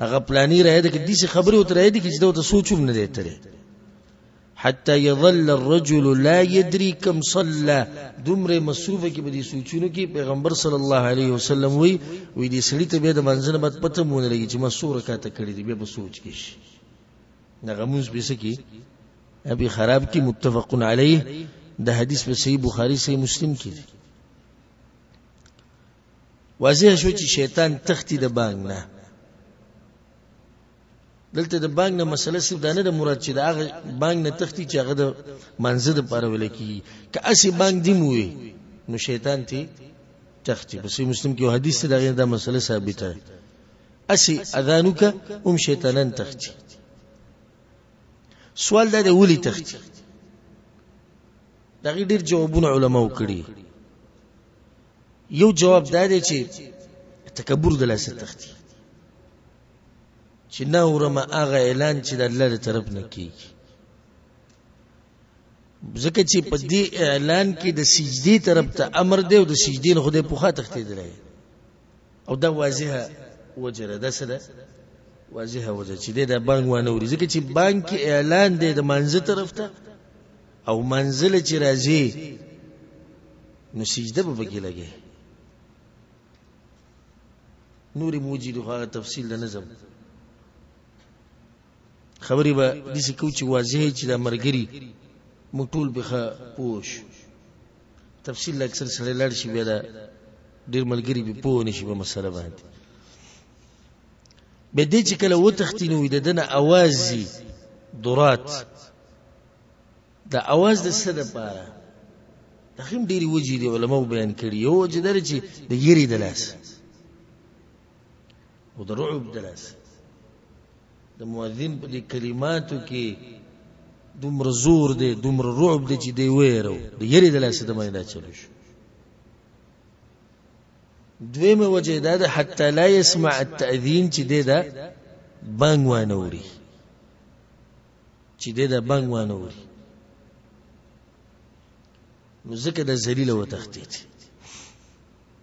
هغه پلاني راځي دکا دي خبره وتر راځي دکا چې دا ته سوچوم نه دی ترې حتى يظل الرجل لا يدري كم صلى دومره مصروفه کې به دي سوچونو کې پیغمبر صلی الله علیه وسلم وی وی دي سړی ته به د منځنه بد پته مونږ لګي چې مسور کاته کړی دی به سوچ کې شي دغه موږ به سکی ابي خراب کی متفق علیه د حدیث په صحیح بخاری صحیح مسلم کې واضح شو چې شیطان تختی د بانګ نه دلته د بانګ نه مسله سیب دانه د مراد چې د هغه بانګ نه تختی چې هغه د منځه د پاره ویل کی که اسی بانګ دی موي نو شیطان تی تختی بس مسلم کې حدیث دغه د مسله ثابته اسی اذانو کا ام شیطانان تختی سوال دا دی ولی تختی دا غی ډیر جوابونه علماو کړی یو جواب دا دی چې تکبر د لاسه تختی چې نه اورم هغه اعلان چې د الله تر طرف نه کیږي ځکه چې په دې اعلان کې د سجدي طرف ته امر دی او د سجدي نه خدای په خاطر تختی دی او دا واضحه وجه ده دا څه ده واضحه وجه چې دی دا بانګ وانه وري ځکه چې بانګ کې اعلان دی د منځه طرف ته او منزل چې راځي نو سجده به بګی لګي نوري موجي دغه تفصیل د نظم خبرې به داسې کوو چې واضح چې دا مرګري موږ ټول به ښه پوه شو تفصیل له اکثر سړی لاړ شي بیا دا ډېر ملګري به پوه نه شي په مسله باندې به دې چې کله وتښتي نو د دنه اواز زی درات د اواز د څه لپاره د خیم ډېری وجې دی علماو بیان کړي یو وجې دا چې د یری د لاس او د رعب دلاس د مؤذن په دې کلماتو کې دومره زور دی دومره رعب دی چې دی ویرو د یری دلاس د باندې دا چلو شو دویمه وجه دا ده حتی لا يسمع التأذین چې دی دا بنګ وانه وری چې دا بنګ وانه وری نو ځکه د ذلیل و تختید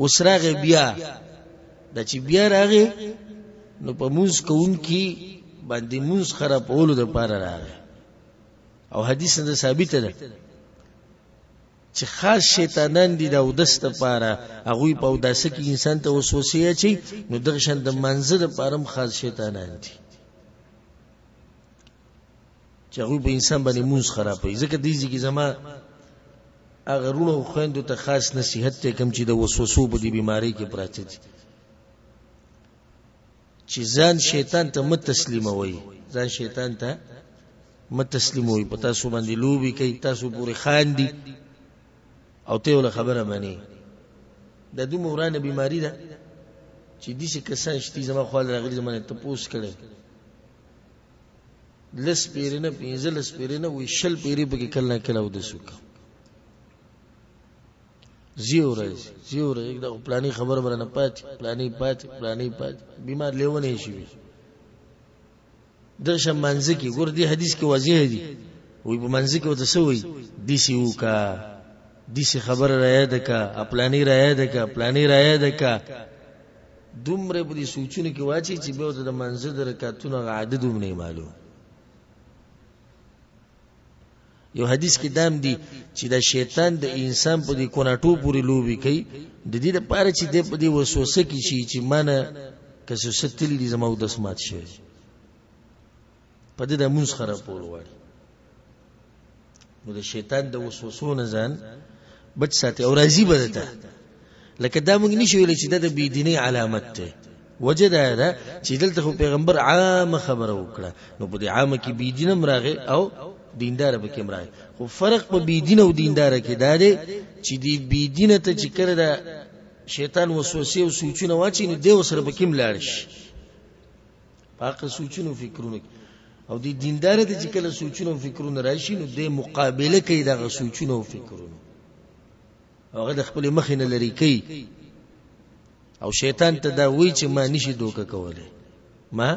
اوس راغی بیا دا چې بیا راغی نو په موز کون کې باندې موز خرابولو د پاره راغی او حدیث نه ثابت ده چې خاص شیطانان دي دا ودس ته پاره هغه په وداسه کې انسان ته وسوسه اچي نو دغه شند منځ د پاره خاص شیطانان دي چې هغوی په انسان باندې مونځ خرابوي ځکه دې ځکه زما هغه رونو او خویندو ته خاص نصیحت ته کوم چې د وسوسو په دې بیماری کې پراته دي چې ځان شیطان ته مت تسلیموي ځان شیطان ته مت تسلیموي په تاسو باندې لوبي کوي تاسو پورې خان دي او ته ول خبره مانی د دې مورانه بیماری ده چې دې څه کسان شتي زما خو راغلي زمانه ته پوس کړي لس پیری نه پینځه لس پیری نه وی شل پیری به کې کله کله ود سوک زیو راځي زیو راځي دا پلاني خبر ورنه پات پلاني پات پلاني پات بیمار لیونه شي د شمنځ کې ګور دی حدیث کې واضح دی وی په منځ کې وته سوی دی سی وکا دی سی خبر را یاد کا پلاني را یاد کا پلاني را یاد کا دومره په دې سوچونو کې واچي چې بیا د منځه د رکعتونو هغه عدد هم نه معلوم یو حدیث کې دام دی چې دا شیطان د انسان په دې کوناټو پورې لوبي کوي د دې لپاره چې د په دې وسوسه کې شي چې مانه کسو ستلی دي زمو د سمات شي په دې د مونږ خراب پول واري نو د شیطان د وسوسو نه ځان بچ ساتي او راضي بدته لکه دا موږ نشو ویل چې دا د بی دیني علامت ده وجه دا ده چې دلته خو پیغمبر عام خبره وکړه نو په دې عامه کې بی دینم راغی او دیندار به کې راغی خو فرق په بی دین او دیندار کې دا دی چې دی بی دین ته چې کړه دا شیطان وسوسه او سوچونه واچي نو دی وسره به کې ملاړ شي پاکه سوچونو فکرونه او دی دیندار ته چې کله سوچونو فکرونه راشي نو د مقابله کوي دغه سوچونو فکرونه هغه د خپل مخ نه لري کوي او شیطان ته دا وایي چې ما نشي دوکه کوله ما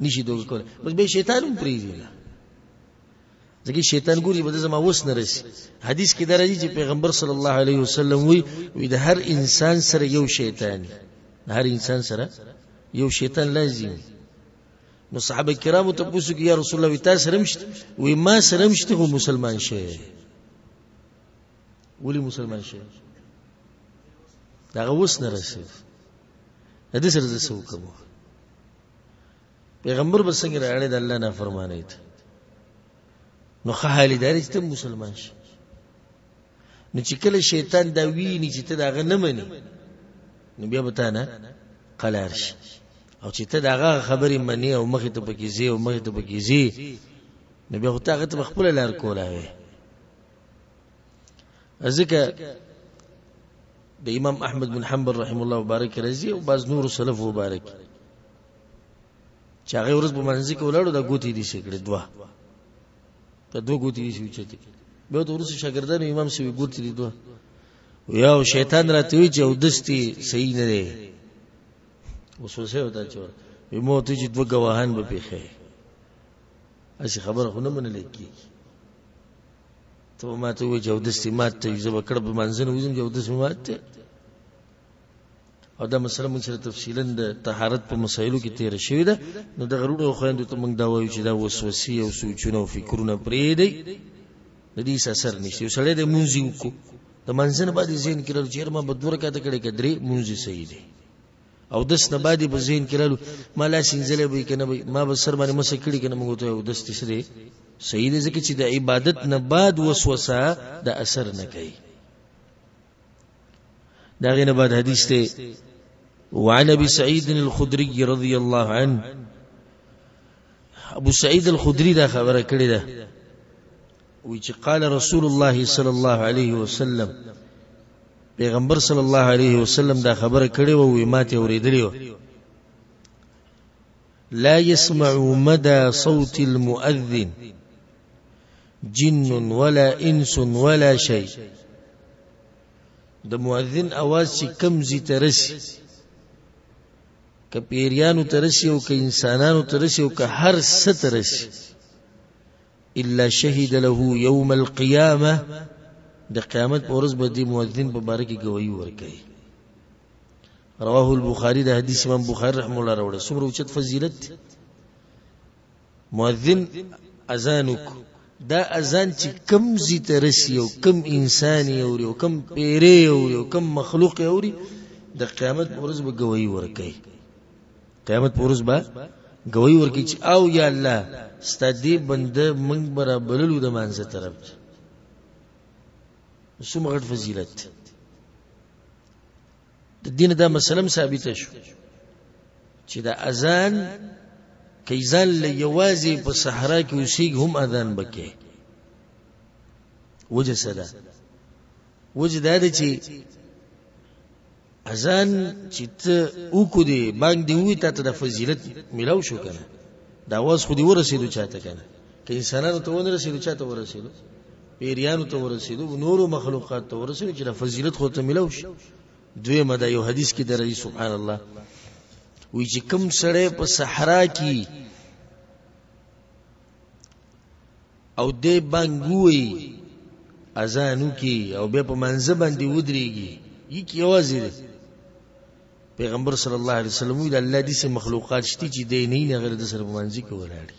نشي دوکه کوله بس به شیطان هم پریږي ځکه شیطان ګوري بده زما وس نه رسی حدیث کې درځي چې پیغمبر صلی الله علیه وسلم وی وی د هر انسان سره یو شیطان د هر انسان سره یو شیطان لازم نو صحابه کرامو ته پوښتنه کوي یا رسول الله تاسو سره مشت وی ما سره مشت خو مسلمان شه ولی مسلمان شه دا وس نه رسی د دې سره زه څه وکړم پیغمبر به څنګه راړې د الله نه فرمانه ایت نو خالی داري چې مسلمان شي نو چې کله شیطان دا ویني چې ته داغه نه مني نو بیا به تا نه قلار شي او چې ته داغه خبرې مني او مخې ته پکې زی او مخې ته پکې زی نو بیا ته هغه ته خپل لار کولا وي ځکه د امام احمد بن حنبل رحم الله مبارک رضی او باز نور سلف مبارک چې هغه ورځ په منځ کې ولاړو د ګوتی دي شي کړې دوا ته دوه ګوتی دي شي چې به د ورسې شاګردانو امام سوي ګوتی دي دوا یو شیطان راته وی چې ودستی صحیح نه دی وسوسه وتا چې وي مو ته چې دوه گواهان به پیخه اسی خبره خو نه منل کیږي ته ما ته وی چې ودستی مات ته یوه کړه په منځنه وزم چې ودستی مات ته او دا مسله موږ سره تفصیلا د طهارت په مسایلو کې تیر شوې ده نو د غرونو او خويندو ته موږ دا وایو چې دا وسوسې او سوچونه او فکرونه پرې دی د دې اثر نشته یو سړی د مونږی وکړو د منځنه باندې ذهن کې لرو چې ما به دوه رکعاته کړې کډري مونږی صحیح دی او دس نه باندې په ذهن کې لرو ما لا سینځلې به کنه ما به سر باندې مسه کړې کنه موږ ته او دس تسری صحیح دی ځکه چې د عبادت نه بعد وسوسه د اثر نه کوي دا غینه بعد حدیث ته وعن ابي سعيد الخدري رضي الله عنه ابو سعيد الخدري دا خبره کړې ده وی چې قال رسول الله صلی الله علیه وسلم پیغمبر صلی الله علیه وسلم دا خبره کړې وه وی ماته اوریدلې وه لا يسمع مدى صوت المؤذن جن ولا انس ولا شيء د مؤذن اواز چې کم زی ترسي که پیریانو ترسي او که انسانانو ترسي او که هر څه ترسي الا شهد له يوم القيامه د قیامت پر ورځ به د مؤذن په باره کې گواہی ورکړي رواه البخاری د حدیث امام بخاری رحم الله راوړي څومره اوچت فضیلت مؤذن اذان وک دا اذان چې کم زی ترسی او کم انسان اوري او کم پیری اوري او کم مخلوق اوري د قیامت پرز به گواہی ورکي قیامت پرز به گواہی ورکي چې او یا الله ستدی بنده من برا بللو د مانزه طرف سمغه فضیلت د دین دا مسلم ثابت شو چې دا اذان کیزان له یوازې په صحرا کې اوسېږي هم اذان بکې وجه سره وجه دا دی چې اذان چې ته وکړو دی بانګ دی وی ته د فضیلت ملاو شو کنه دا واز خو دی ورسېدو چاته کنه که انسانانو ته ونه رسېدو چاته ورسېدو پیریانو ته ورسېدو نورو مخلوقات ته ورسېدو چې فضیلت خو ته ملو شي دوی مده یو حدیث کې درځي سبحان الله وی چې کم سړی په صحرا کې او دې بنګوي اذانو کې او به په منځ باندې ودرېږي یی کې आवाज دی پیغمبر صلی الله علیه وسلم وی د الله دې مخلوقات شته چې دې نه نه غیر د سره باندې کولاړي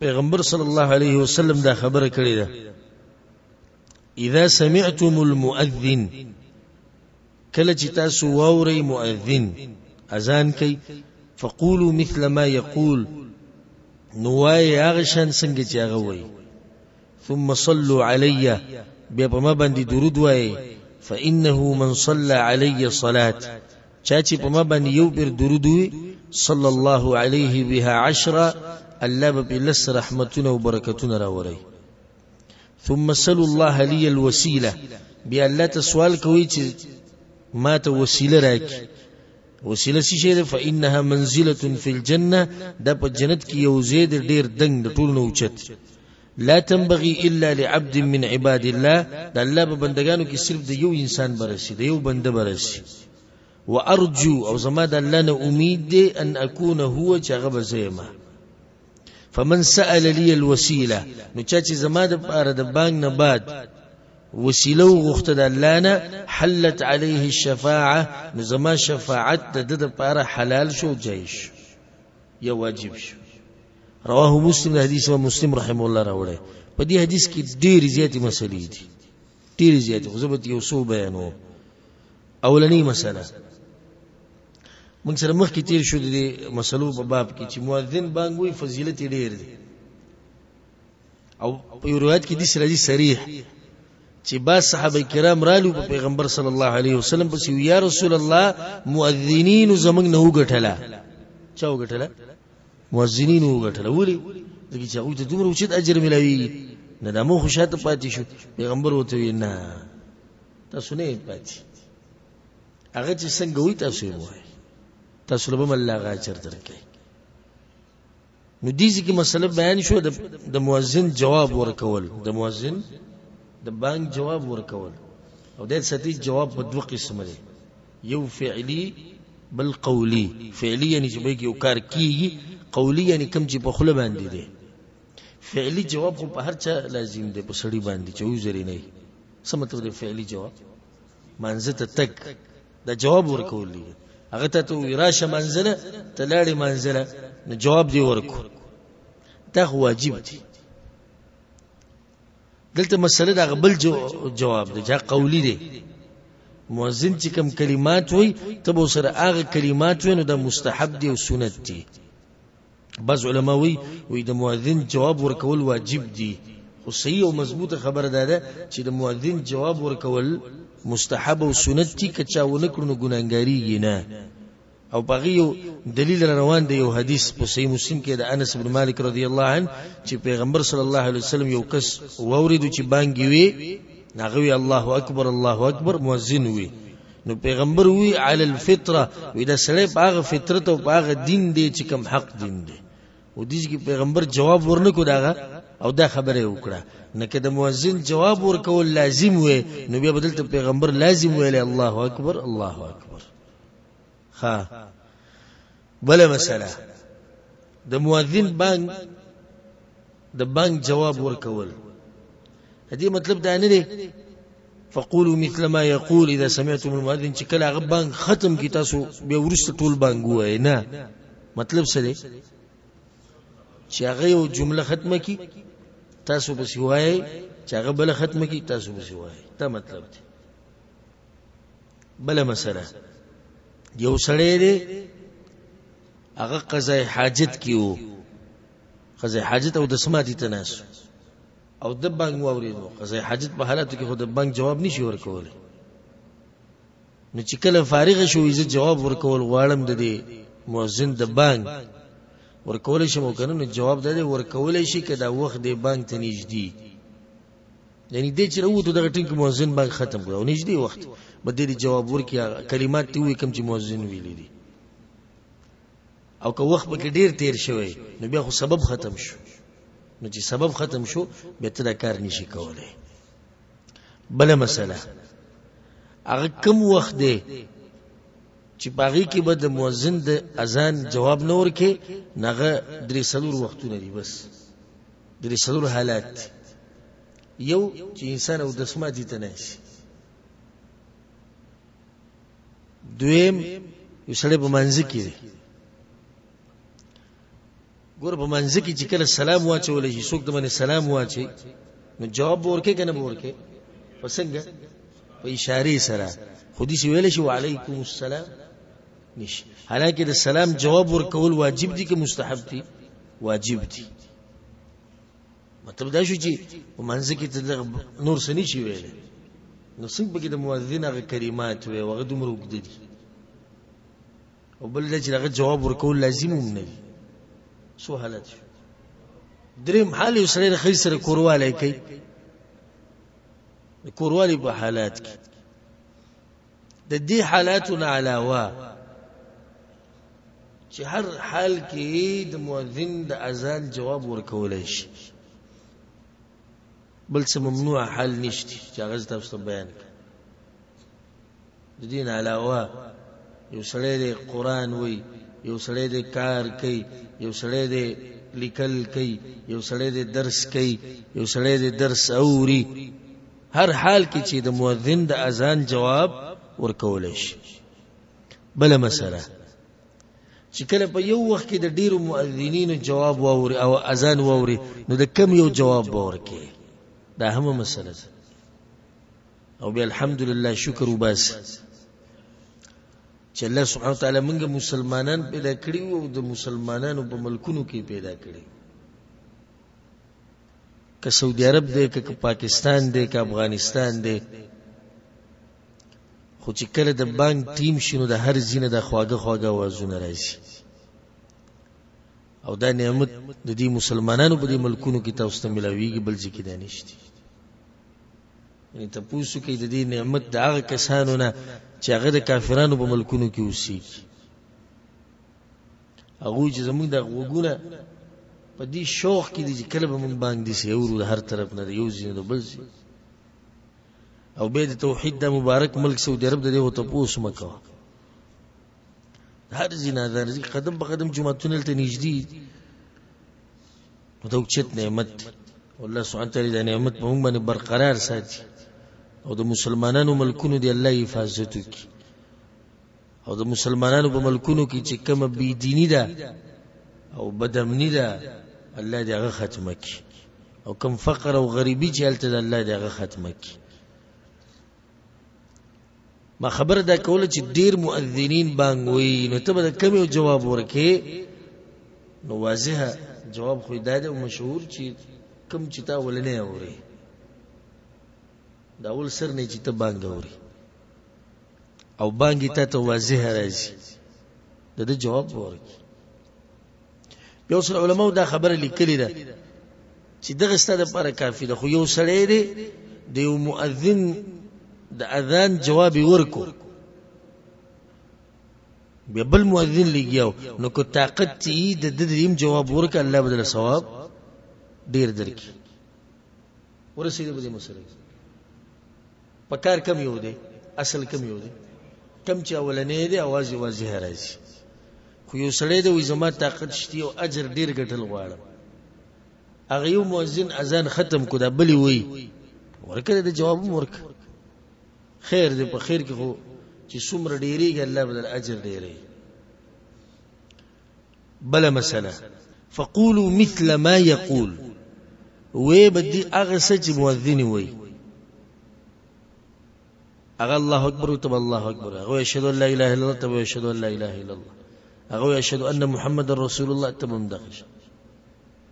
پیغمبر صلی الله علیه وسلم دا خبره کړې ده اذا سمعتم المؤذن کله چې تاسو واورئ مؤذن اذان کوي فقولوا مثل ما يقول نو وای هغه شان څنګه چې هغه وای ثم صلوا علي بیا په ما باندې درود وای فانه من صلى علي صلاه چا چې په ما باندې یو پیر درود وي صلی الله علیه بها عشرة الله به په لس رحمتونه او برکتونه راوړي ثم سل الله لي الوسيله بیا الله ته سوال کوي چې ما ته وسیله راکړي وسیله څه شي ده فانها منزله فی الجنه د په جنت کې یو زید ډیر دنګ د ټولو اوچت لا تنبغي الا لعبد من عباد الله د الله په بندگانو کې صرف د یو انسان برسي د یو بنده برسي وارجو او زما د الله نه امید دی ان اكون هو چې هغه به زما فمن سأل لي الوسيله نو چا چې زما د پاره د بانګ نه بعد وسیله غوښته د الله نه حلت عليه الشفاعه نو زما شفاعت د د پاره حلال شو جایش یا واجب شو رواه مسلم د حدیث او مسلم رحم الله راوړی په دې حدیث کې ډېر زیاتې مسلې دي ډېر زیاتې خو زبت یو څو بیانو اولنی مسله موږ سره مخکې تیر شو د مسلو په باب کې چې مؤذن باندې وی فضیلت ډېر دی او په روایت کې د سره دي صریح چې با صحابه کرام رالو په پیغمبر صلی الله علیه وسلم پسې یا رسول الله مؤذنین زمنګ نه وګټله چا وګټله مؤذنین وګټل ولي دغه چې هغه ته دومره اوچت اجر ملوي نه د مو خوشاته پاتې شو پیغمبر وته وی نه تاسو نه پاتې هغه چې څنګه وي تاسو یې وایي تاسو له بم الله غا چر درکې نو دې ځکه مسله بیان شو د مؤذن جواب ورکول د مؤذن د بانګ جواب ورکول او د ستی جواب په دوه قسمه دی یو فعلی بل قولی فعلی یعنی چې به یو کار کیږي قولی یعنی کم چې په خله باندې دی فعلی جواب خو په هر چا لازم دی په سړی باندې چې وزري نه څه مطلب دی فعلی جواب منځ ته تک دا جواب ورکول دی هغه ته تو راشه منزله ته لاړې منزله نو جواب دی ورکو دا واجب دی دلته مسله دا غبل جو جواب دی چې قولی دی مؤذن چې کوم کلمات وي ته به سره هغه کلمات وي نو دا مستحب دی او سنت دی بعض علما وي وي د مؤذن جواب ورکول واجب دی خو صحیح او مضبوطه خبره ده ده چې د مؤذن جواب ورکول مستحب او سنت دي که چا ونه کړو نو ګناګاریږي نه او په هغې یو دلیل را روان دی، یو حدیث په صحیح مسلم کې د انس بن مالک رضی الله عنه چې پیغمبر صلی الله علیه وسلم یو کس واورېدو چې بانګ یې وی، نو هغه وی الله اکبر الله اکبر مؤذن وی نو پیغمبر وی علی الفطره وی دا سړی په هغه فطرت او په هغه دین دی چې کوم حق دین دی او دیږي کې پیغمبر جواب ورنکو داغه او دا خبره وکړه نه که د مؤذن جواب ورکول لازم وي نو بیا بدلته پیغمبر لازم ویل الله اکبر الله اکبر ها بل مسله د مؤذن بانګ د بانګ جواب ورکول دې مطلب دا نه دی فقولوا مثل ما يقول اذا سمعتم المؤذن چې کله هغه بانګ ختم کی تاسو به ورسته ټول بانګ وای نه مطلب څه دی چې هغه یو جمله ختمه کی تاسو به سوای چې هغه بل ختمه کی تاسو به سوای دا مطلب دی بل مسله یو سړی دی هغه قضای حاجت کیو قضای حاجت او د سماعتي تناس او د بانګ واورېدو قضای حاجت په حالاتو کې خو د بانګ جواب نشي ورکولی نو چې کله فارغ شو یې جواب ورکول غواړم د دې مؤذن د بانګ ورکول شي مو کنه نو جواب ده ورکول شي کدا وخت د بانګ ته نږدې یعنی دې چې راووتو دغه ټیم کې مؤذن باغ ختم کړو او نږدې وخت به دې جواب ورکړي کلمات ته وي کوم چې مؤذن ویلي دي او که وخت پکې ډیر تیر شوی نو بیا خو سبب ختم شو نو چې سبب ختم شو بیا ته دا کار نشي کولای بل مسله هغه کم وخت دی چې باغی کې به د مؤذن د اذان جواب نه ورکې نغه درې سلور وختونه دی بس د دې څلور حالات دي یو چې انسان او دسمه دي ته نه شي دویم یو سړی په منځ کې دی ګور په منځ کې چې کله سلام واچول شي څوک د باندې سلام واچي نو جواب ورکې کنه ورکې پسنګ په اشاره سره خودي سی ویل شي وعليكم السلام نشي حالانکه د سلام جواب ورکول واجب دي که مستحب دي واجب دي مطلب دا شو چې په منځ کې ته نور څه نشي ویل نو څنګه پکې د مؤذن هغه کلمات وي هغه دومره وګد دي او بل دا چې هغه جواب ورکول لازم هم نه دي سو حالت شو دریم حال یو سره خې سره کورواله کوي کورواله په حالات کې د دې حالاتو نه علاوه چې هر حال کې د مؤذن د اذان جواب ورکولای شي بل څه ممنوع حال نشته چې هغه تاسو ته بیان کړم د دین علاوه یو سړی د قران وای یو سړی د کار کوي یو سړی د لیکل کوي یو سړی د درس کوي یو سړی د درس اوري هر حال کې چې د مؤذن د اذان جواب ورکول شي بل مسله چې کله په یو وخت کې د ډیرو مؤذنینو جواب واوري او اذان واوري نو د کم یو جواب ورکي دا هم مسله ده او بیا الحمدلله شکر وباس چې الله سبحانه وتعالى موږ مسلمانان پیدا کړی او د مسلمانانو په ملکونو کې پیدا کړی که سعودي عرب دی که پاکستان دی که افغانستان دی خو چې کله د بانک ټیم شنو د هر ځینه د خواږه خواږه وازونه راځي او دا نعمت د دې مسلمانانو په دې ملکونو کې تاسو ته ملاويږي بل ځکه دا نشته یعنی تاسو کې د دې نعمت د هغه کسانو نه چې هغه د کافرانو په ملکونو کې اوسي هغه چې زموږ د غوګونه په دې شوق کې دي چې کله به موږ باندې سي ورو هر طرف نه یو زین بل سي او به د توحید د مبارک ملک سعودي عرب د دې ته پوس مکو هر زینا د رزق قدم په قدم جمعتون ته نږدې متوچت نعمت الله سبحانه وتعالى د نعمت په موږ باندې برقرار ساتي او د مسلمانانو ملکونو دی الله حفاظت وکړي او د مسلمانانو په ملکونو کې چې کومه بی دینی ده او بدامنی ده الله دې هغه ختمه کړي او کم فقر او غریبی چې هلته ده الله دې هغه ختمه کړي ما خبر دا کوله چې ډیر مؤذنین بانګ وي نو ته به کم یو جواب ورکې نو واضح جواب خو دا دی مشهور چې کم چې تا ولنه اوري دا اول سر نه چې ته بانګ اوري او بانګي ته ته واضح راځي د دې جواب ورکړي یو سره علماء دا خبره لیکلې ده چې دغه ستاده پر کافی ده خو یو سره دی د یو مؤذن د اذان جواب ورکو بیا بل مؤذن لګیاو نو کو طاقت تی د دریم جواب ورک الله بدل ثواب ډیر درکې ورسېده به دې مسله په کار کم یو دی اصل کم یو دی کم چې اولنې دی اواز واضح راځي خو یو سړی دی وي زما طاقت شته او اجر ډیر ګټل غواړم هغه یو مؤذن اذان ختم کو دا بلی وی ورکه د جواب ورک خیر دې په خیر کې خو چې څومره ډیریږي الله بدل اجر ډیری بل مسله فقولوا مثل ما يقول وې بدی هغه څه چې مؤذن وي هغه الله اکبر تب الله اکبر هغه اشهد ان لا اله الا الله تب اشهد ان لا اله الا الله هغه اشهد ان محمد رسول الله تب مدخش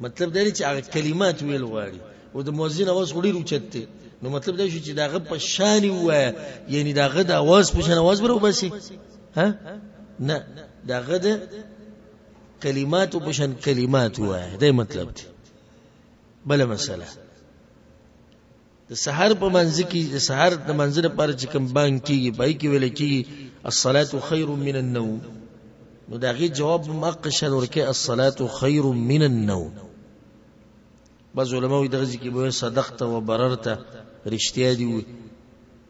مطلب دا دی چې هغه کلمات ویل غواړي او د مؤذن اواز غوړي روچته نو مطلب دا شو چې داغه په شان وای یعنی داغه د اواز په شان اواز برو بسي ها نه داغه د کلمات په شان کلمات وای دا مطلب دی بل مسله د سحر په منځ کې د سحر د منځ لپاره چې کوم بانګ کیږي پای کې ویل کیږي الصلاه خير من النوم نو دا غي جواب مقشن ورکه الصلاه خير من النوم بعض علماء دغه ځکه به صدقت و بررت رښتیا دی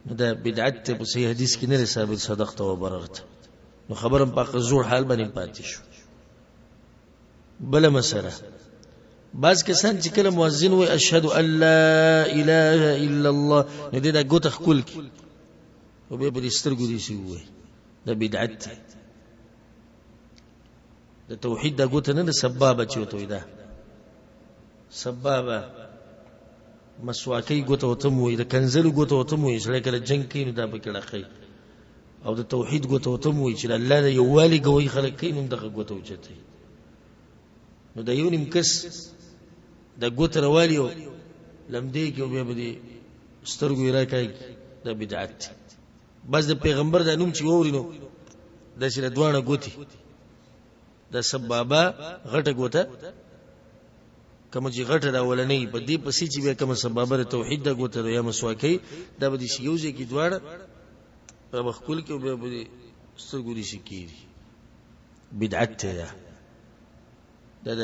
نو دا بدعت ته په صحیح حدیث کې نه ثابت صدقت و بررت نو خبرم په زور حال باندې پاتې شو بل مسره بعض کسان چې کله مؤذن وي اشهد ان لا اله الا الله نو دې دا ګوت خپل کی او به په سترګو دي شي وي دا بدعت د توحید دا ګوت نه د سبابه چې وته دا سبابه مسواکی ګوت وته مو د کنزل ګوت وته مو چې کله جنگ کین دا پکې لخی او د توحید غوتو ته مو چې الله د یووالي غوي خلک کین هم دغه غوتو چته نو د یو نیم کس د غوت روالیو لمدې کې به به سترګو یې راکای د بدعت بس د پیغمبر د نوم چې وورینو د سره دوانه غوتی دا سبابا غټه ګوته کوم چې غټه دا ولنې په دې پسې چې بیا کوم سبابه توحید دا ګوته یا مسواکې دا به دې شیوځي کې دواړه په مخکول کې به دې سترګو دې شکیری بدعت ته دا دا د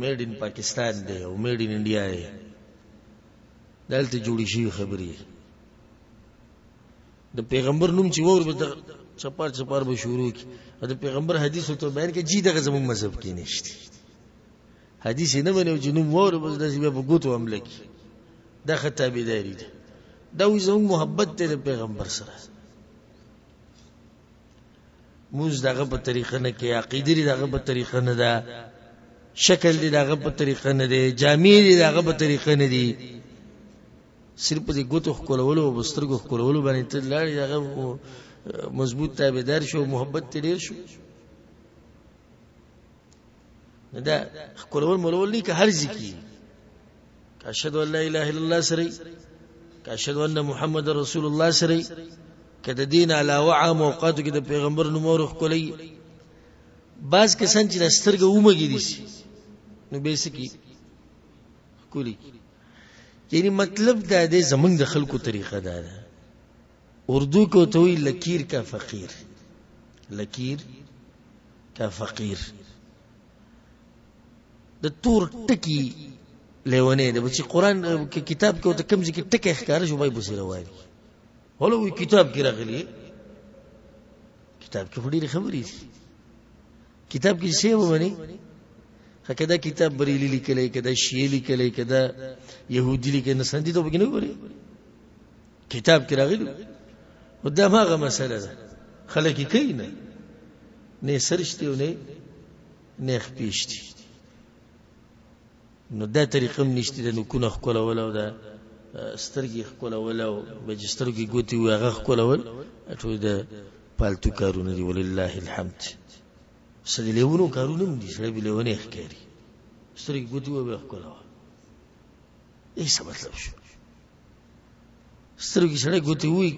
میډ ان پاکستان دی او میډ ان انډیا دی دلته جوړی شي خبرې د پیغمبر نوم چې وور به چپار چپار به شروع کی د پیغمبر حدیث ته بیان کې جی دغه زموږ مذهب کې نشته حدیث نه منو چې نوم وور به د سیمه په ګوتو عمل کی دا خطابیداری ده دا وی زموږ محبت ته د پیغمبر سره موږ دغه په طریقه نه کې عقیده دغه په طریقه نه ده شکل دغه په طریقه نه ده جامع دغه په طریقه نه دي صرف په دې ګوتو ښکلولو او سترګو ښکلولو باندې ته لاړې هغه مضبوط تابعدار شو محبت ته ډیر شو دا ښکلول مولول نه که هر ځکي اشهد ان لا اله الا الله سره اشهد ان محمد رسول الله سره کده دین علاوه عام اوقاتو کې د پیغمبر نوم ور ښکلي بعض کسان چې د سترګې اومګي دي نو به سکی کولی یعنی مطلب دا دی زمونږ د خلکو طریقه دا ده اردو کو ته وی لکیر کا فقیر لکیر کا فقیر د تور ټکی لیونه ده چې قران کې کتاب کې ته کمزې کې ټکی ښکار شو بای بوسره وایي هلو وی کتاب کې راغلی کتاب کې خوري خبرې دي کتاب کې څه ومني هکې دا کتاب بریلی لیکلی کدا شیعه لیکلی کدا يهودي لیکلی نه سندي ته وګنه ګوري کتاب کې راغلی او دا ماغه مسله ده خلک یې کوي نه نه سرشتي او نه نه خپېشتي نو دا طریقه هم نشته د نکونه ښکلول او د سترګې ښکلول او به چې سترګې ګوتې وي هغه ښکلول ټول د پالتو کارونه دي ولله الحمد څه د لیونو کارونه هم دي سړی به لیونی ښکاري سترګې ګوتې وي به یې ښکلوه هېڅ مطلب شو سترګې سړې ګوتې وي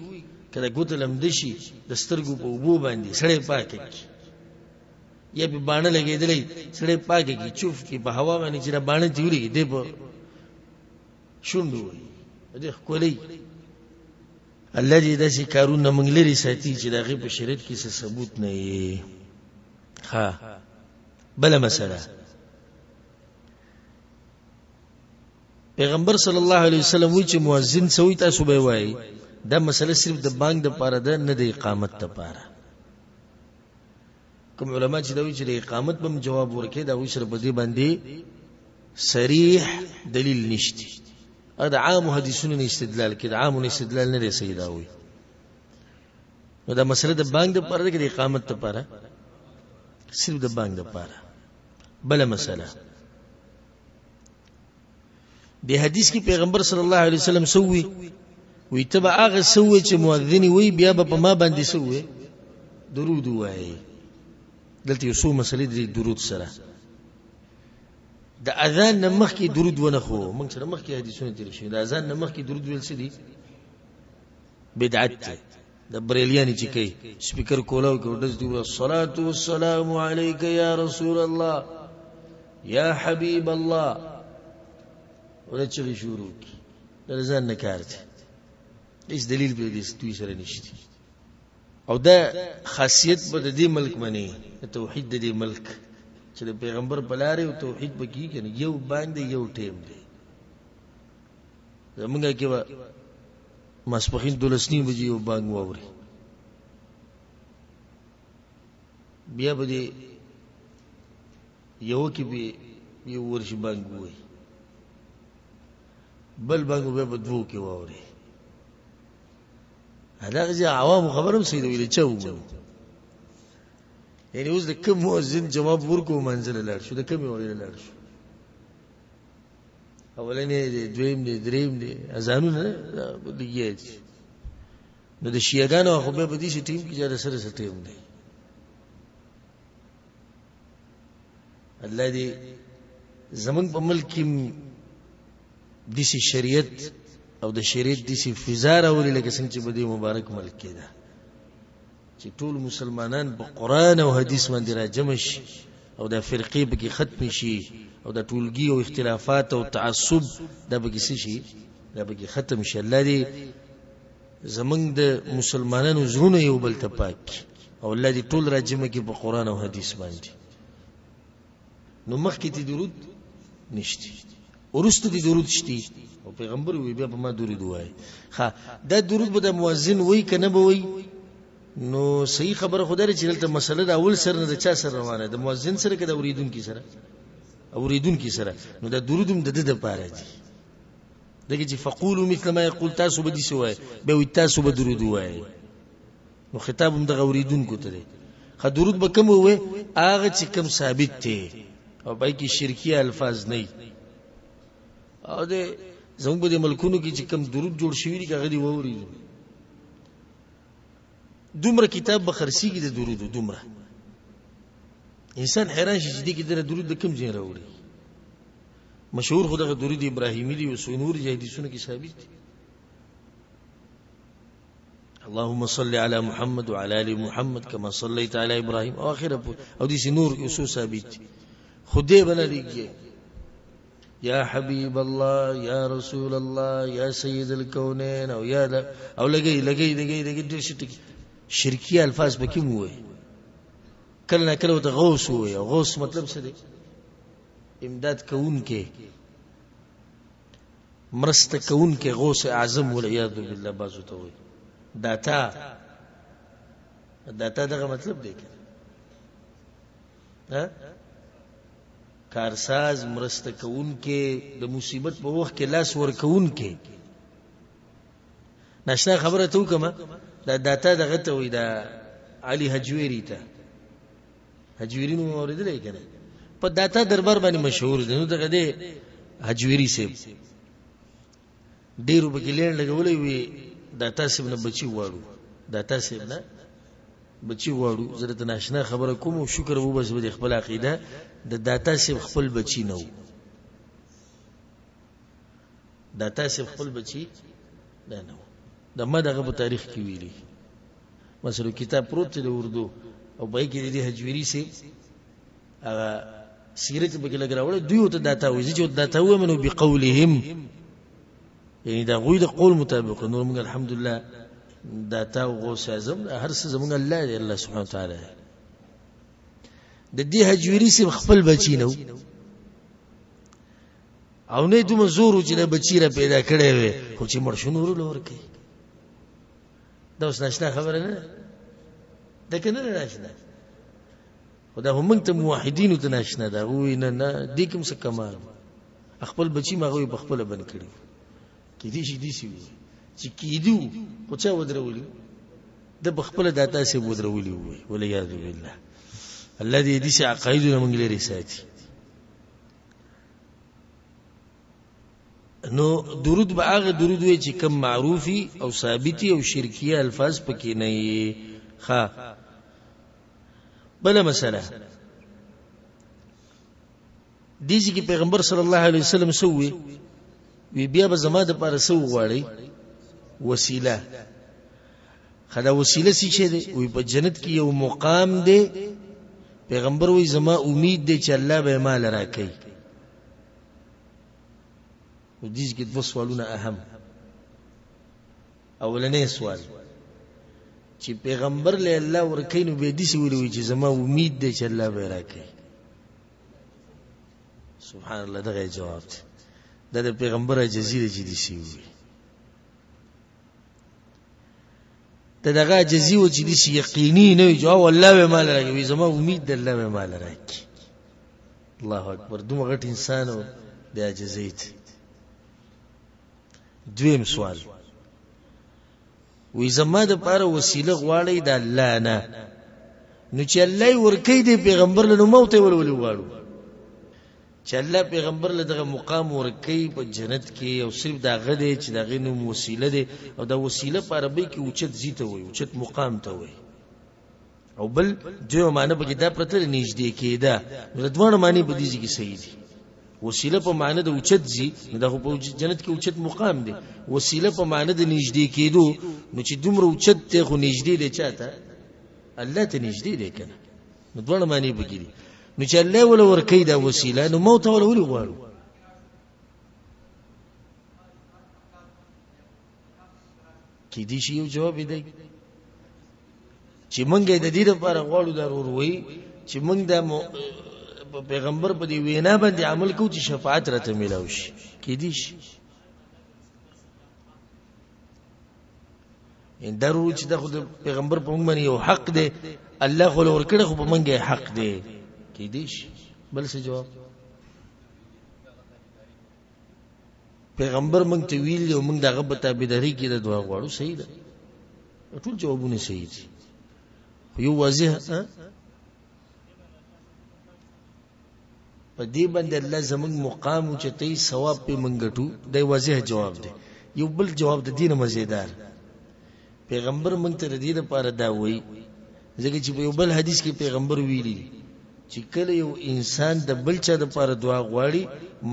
کله ګوتې لمدې شي د سترګو په وبو باندې سړې پاکې کی یا په باڼه لګېدلې سړې پاکې کی چوف کی په هوا باندې چې را باڼه تیوري دې په شوندو وي دې خولې الله دې داسې کارونه موږ لري ساتي چې دغه په شریعت کې څه ثبوت نه یې ها بل مسله پیغمبر صلی الله علیه وسلم وی چې مؤذن سوی تاسو به وایي دا مسله صرف د بانګ د پاره ده نه د اقامت د پاره کوم علما چې دا وی چې د اقامت په جواب ورکړي دا وی سره په دې باندې صریح دلیل نشته دا عام حدیثونو استدلال کې دا عام استدلال نه دی صحیح دا وی نو دا مسله د بانګ د پاره ده کې د اقامت د پاره صرف د بانګ د پاره بل مسله دی حدیث کې پیغمبر صلی الله علیه وسلم سووي وی تبا هغه سووي چې مؤذن وی بیا به ما باندې سووي درود وایي دلته یو څو مسلې د درود سره د اذان نه مخکې درود ونه خو موږ سره مخکې حدیثونه تیر شوي د اذان نه مخکې درود ویل څه دي بدعت دی د بریلیانی چې کوي سپیکر کولاو کې ورډز دی والصلاه والسلام علیک یا رسول الله یا حبیب الله ورچغي شروع کی درځان نه کار دی هیڅ دلیل به دې دوی سره نشته او دا خاصیت به د دې ملک منی توحید د دې ملک چې د پیغمبر په لارې او توحید به کیږي یو باندې یو ټیم دی زمونږ کې به ماسپخین دولسنی بجې یو بانګ واوري بیا به دې یو کې به یو ورشي بانګ وای بل بانګ به په دوو کې واوري هغه چې عوام خبرم سید ویل چې وګورو یعنی اوس د کوم مؤذن جواب ورکو منزل لاړ شو د کوم ویل لاړ شو اولنې دی دویم دی دریم دی اذانونه لګیا دي نو د شیعاګانو خو به په دې شي ټیم کې چې سره سره ټیم دی الله دې زمون په ملک کې د شي شریعت او د شریعت د شي فزار اوري لکه څنګه چې په دې مبارک ملک کې ده چې ټول مسلمانان په قران او حدیث باندې راجم شي او دا فرقې به کې ختم شي او دا ټولګي او اختلافات او تعصب دا به کې شي دا به کې ختم شي الله دې زمنګ د مسلمانانو زړونه یو بل ته پاک او الله دې ټول راجم کې په قران او حدیث باندې نو مخکې تی درود نشتی ورسته دی درود شتی او پیغمبر وی بیا په ما درود وای ها دا درود به د مؤذن وای کنه به وای نو صحیح خبره خدای لري چې دلته مسله د اول سر نه د چا سره روانه ده مؤذن سره کې د اوریدونکو سره اوریدونکو سره نو دا درود هم د د لپاره دی دغه چې فقولو مثل ما یقول تاسو به دي سوای به تاسو به درود وای نو خطاب هم دغه اوریدونکو ته دی خا درود به کوم وې هغه چې کوم ثابت دی او پای کې شرکی الفاظ نه او دې زموږ په ملکونو کې چې کوم درود جوړ شوی دی هغه دی ووري دومره کتاب به خرسي کې د درود دومره انسان حیران شي چې دې کې د درود د کوم ځای راوړي مشهور خدغه درود ابراهیمی دی او سنور جهدیسونه کې ثابت دی اللهم صل على محمد وعلى ال محمد كما صليت على ابراهيم او اخره او دي نور يوسف ثابت خدای بنا لګي يا حبيب الله يا رسول الله يا سيد الكونين او يا دا او لګي لګي لګي لګي ډېر شټکی شرکی الفاظ بکیم وای کله نه کله ته غوث وای غوث مطلب څه دی امداد کوونکې مرسته کوونکی غوث اعظم والعیاذ بالله بازو ته وي داتا داتا دغه مطلب دی که کارساز مرسته کوونکی د مصیبت په وخت کې لاس ورکوونکی ناشنا خبره ته وکړه دا داتا دغه ته وي دا علي حجویری ته حجویری نو اوریدلې کنه په داتا دربار باندې مشهور دي نو دغه دې حجویری سیب ډیرو په ګلین لګولې وی داتا سیب نه بچي واړو داتا سیب نه بچي واړو زړه ته ناشنا خبره کوم او شکر وو بس به خپل عقیده د داتا سیب خپل بچي نه وو داتا سیب خپل بچي نه نه د ما دغه په تاریخ کې ویلي مثلا کتاب پروت دی اردو او په کې د حجویری سي هغه سیرت په کې لګراوړل دوی ته دا تاوي چې دا تاوي منو بقولهم یعنی دا غوی د قول مطابق نور موږ الحمدلله دا تا غوث اعظم هر څه زموږ الله دی الله سبحانه وتعالى د دې حجویری سي خپل بچی نو او نه دومره زور چې نه بچی را پیدا کړي وي خو چې مړ شنو ورو لور کوي دا اوس ناشنا خبره نه ده کنه نه ناشنا خدا هم موږ ته موحدینو ته ناشنا ده وی نه نه دې کوم څه کمال خپل بچی ما غوي په خپل بند کړی کې دې شي دې شي چې کیدو خو چا ودرولي د بخپل داتا سي ودرولي وي ولې یاذ بالله الذي دې شي عقایدونه موږ لري ساتي نو درود به هغه درود وي چې کم معروفي او ثابتي او شرکیه الفاظ پکې نه وي ها بل مسله دې چې پیغمبر صلی الله علیه وسلم سوې وی بیا به زما د پاره سو غواړي وسیله خدا وسیله سی شه دی وی په جنت کې یو مقام دی پیغمبر وی زما امید دی چې الله به مال راکړي نو دې کې دوه سوالونه اهم اولنې سوال چې پیغمبر له الله ورکین نو به دې سی ویلوي چې زما امید دی چې الله به راکړي سبحان الله دغه جواب ده د پیغمبر جزیره چې دې سی ویلوي ته دغه جزي و چې دې شي یقیني نه وي جواب الله به مال راکوي زما امید د الله به مال راکړي الله اکبر دومره غټ انسان و د عاجزۍ ته دویم سوال وی زما د پاره وسیله غواړی د الله نه نو چې الله ورکی دی پیغمبر له موت ولولې غواړو چې الله پیغمبر له دغه مقام ورکي په جنت کې او صرف دا غدي چې دا غنو وسیله ده او دا وسیله په عربی کې اوچت زیته وي اوچت مقام ته وي او بل دوه معنی په کې دا پرته نږدې کېده نو د دوه معنی په دې کې صحیح دي وسیله په معنی د اوچت زی نو دا په جنت کې اوچت مقام دی وسیله په معنی د نږدې کېدو نو چې دومره اوچت ته خو نږدې دی چاته الله ته نږدې دی کنه نو دواړه معنی پکې دي نو چې الله ول ورکی دا وسیله نو موت ول ولي غواړو کې دي شی یو جواب دی چې مونږه د دې لپاره غواړو دا وروي چې مونږ د پیغمبر په دې وینا باندې عمل کوو چې شفاعت راته ملاوي شي کې دي شي ان درو چې د خود پیغمبر په موږ باندې یو حق دی الله خو لور کړه خو په موږ حق دی کې دیش بل څه جواب پیغمبر موږ ته ویل یو موږ دغه په تابعداري کې د دعا غواړو صحیح ده ټول جوابونه صحیح دي یو واضح په دې باندې الله زمنګ مقام چې ته ثواب په منګټو د واضح جواب دی یو بل جواب د دین مزیدار پیغمبر مونږ ته د دې لپاره دا وایي ځکه چې په یو بل حدیث کې پیغمبر ویلي چې کله یو انسان د بل چا د پاره دعا غواړي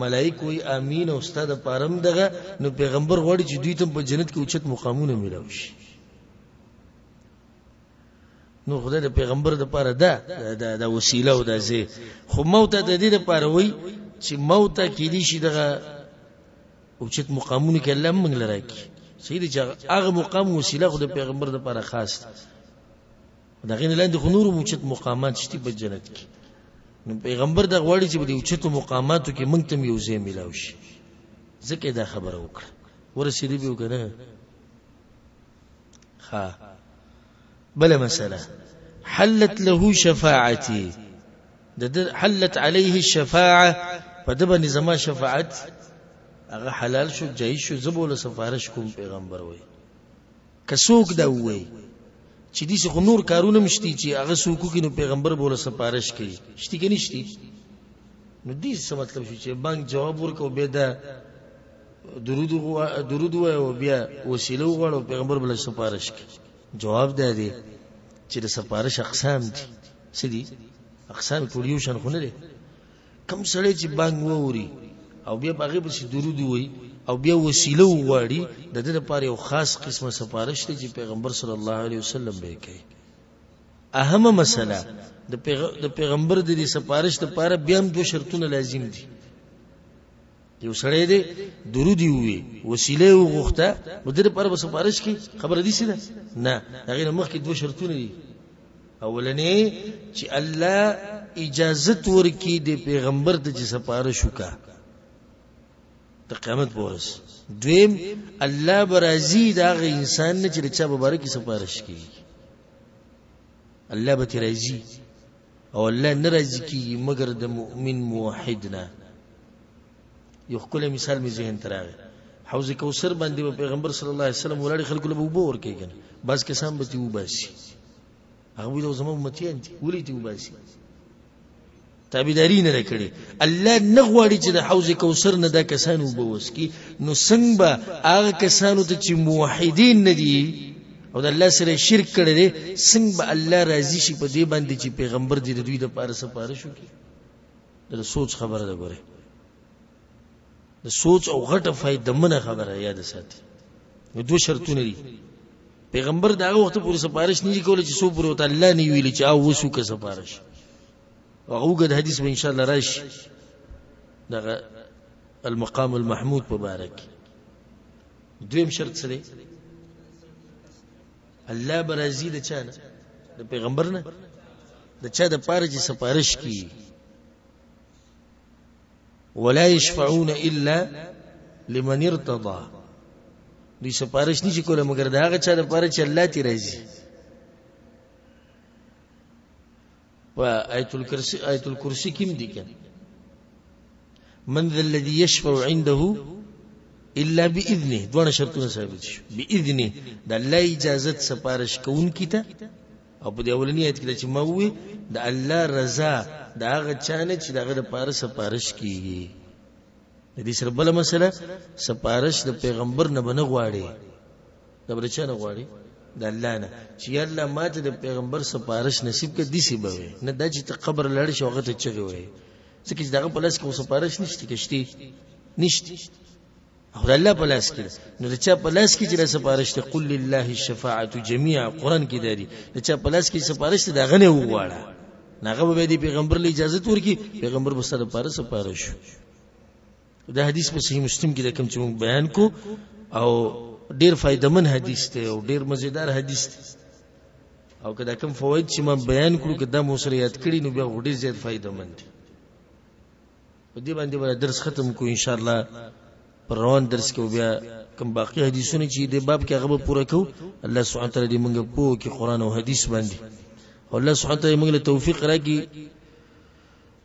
ملائک وي امين او استاد پارم دغه نو پیغمبر غواړي چې دوی ته په جنت کې اوچت مقامونه ملو شي نو خدای د پیغمبر د پاره ده د د وسیله او د زی خو موت د دې د پاره وای چې موت کې دي شي دغه او چې مقامونه کې الله موږ لره کی سید چې هغه مقام وسیله خو د پیغمبر د پاره خاص ده غین لاندې خو نور مو چې مقامات شتي په جنت کې نو پیغمبر د غوړي چې د اوچتو مقاماتو کې موږ ته یو ځای ملاوي ځکه دا خبره وکړه ورسېدې به وکړه ها بل مسله حلت له شفاعتي د حلت عليه الشفاعه په دبا نظام شفاعت هغه حلال شو جایز شو زبول سفارش کوم پیغمبر وای کسوک دا وای چې دې څه نور کارونه مشتي چې هغه سوکو کې نو پیغمبر بوله سفارش کوي شتي کې نشتي نو دې څه مطلب شو چې بانک جواب ورکو به دا درود درود وایو بیا وسیله وغواړو پیغمبر بل سفارش کی جواب دی دی چې د سفارش اقسام دي سدي اقسام ټول یو شان خونه دي کم سړی چې بانګ ووري او بیا هغه به سي درود وایي او بیا وسیله وغواړي د دې لپاره یو خاص قسمه سفارش دی چې پیغمبر صلی الله علیه وسلم به کوي اهمه مسله د پیغمبر د دې سفارش لپاره بیا هم دوه شرطونه لازم دي یو سړی دی درود یې ووی وسیله یې وغوښته نو د دې لپاره به سفارش کوي خبره دي څه ده نه هغې نه مخکې دوه شرطونه دي اولنې چې الله اجازه ورکړي د پیغمبر ته چې سفارش وکړه د قیامت په ورځ دویم الله به راضي د هغه انسان نه چې د چا مبارکي سفارش کوي الله به ترې راضي او الله نه راضي کیږي مګر د مؤمن موحد نه یو ښکلی مثال مې ذهن ته راغی حوض کوثر باندې په پیغمبر صلی الله علیه وسلم ولاړ خلکو له وبو ور کېږي بس کسان به تی وباسي هغه ویلو زمو امتیان دي ولې تی وباسي تابعداري نه کړي الله نه غواړي چې د حوض کوثر نه دا کسان وبوس کی نو څنګه به هغه کسانو ته چې موحدین نه دي او د الله سره شرک کړي دي څنګه به الله راضي شي په دې باندې چې پیغمبر دې د دوی د پاره سپاره شو کی د سوچ خبره ده ګوره د سوچ او غټه فائدہ منه خبره یاد ساتي نو دوه شرطونه دي پیغمبر دا وخت پورې سفارش نه کولی چې سو پورې وته الله نه ویل چې او وسو که سفارش هغه د حدیث به ان شاء الله راشي دغه المقام المحمود مبارک دویم شرط څه دی الله برازي د چا نه د پیغمبر نه د چا د پاره چې سفارش کی ولا يشفعون الا لمن ارتضى دې سفارش نشي کوله مګر دا هغه چا د پاره چې الله تی راځي په آیت الکرسی آیت الکرسی کې دي کنه من ذا الذي يشفع عنده الا باذنه دونه شرطونه ثابت شو باذنه د الله اجازه سپارش کون کیته او په دې اولنی آیت کې چې ما وې د الله رضا دا هغه چانه چې دغه د پاره سپارش کیږي د دې سره بل مسله سپارش د پیغمبر نه بنغواړي دا بل چا نه غواړي د الله نه چې الله ماته د پیغمبر سپارش نصیب کړي دي سی به نه د چې قبر لړ شو هغه ته چغي وي ځکه چې دغه په لاس کې سپارش نشته کشتي نشته او الله په لاس کې نو چې په لاس کې چې سپارش ته قل لله الشفاعه جميعا قران کې داري چې په لاس کې سپارش ته دغه نه وغواړه ناغه به دی پیغمبر له اجازه ورکی پیغمبر به سره پاره سپارش دا حدیث په صحیح مسلم کې د کوم چې بیان کو او ډیر فائدمن حدیث ته او ډیر مزیدار حدیث ته او که دا کوم فواید چې ما بیان کړو که دا مو سره یاد کړی نو بیا ډیر زیات فائدمن دي په دې باندې به درس ختم کو ان شاء الله پر روان درس کې بیا کوم باقی حدیثونه چې د باب کې هغه پوره کو الله سبحانه تعالی دې موږ په کې قران او حدیث باندې او الله سبحانه تعالی موږ له توفیق راکړي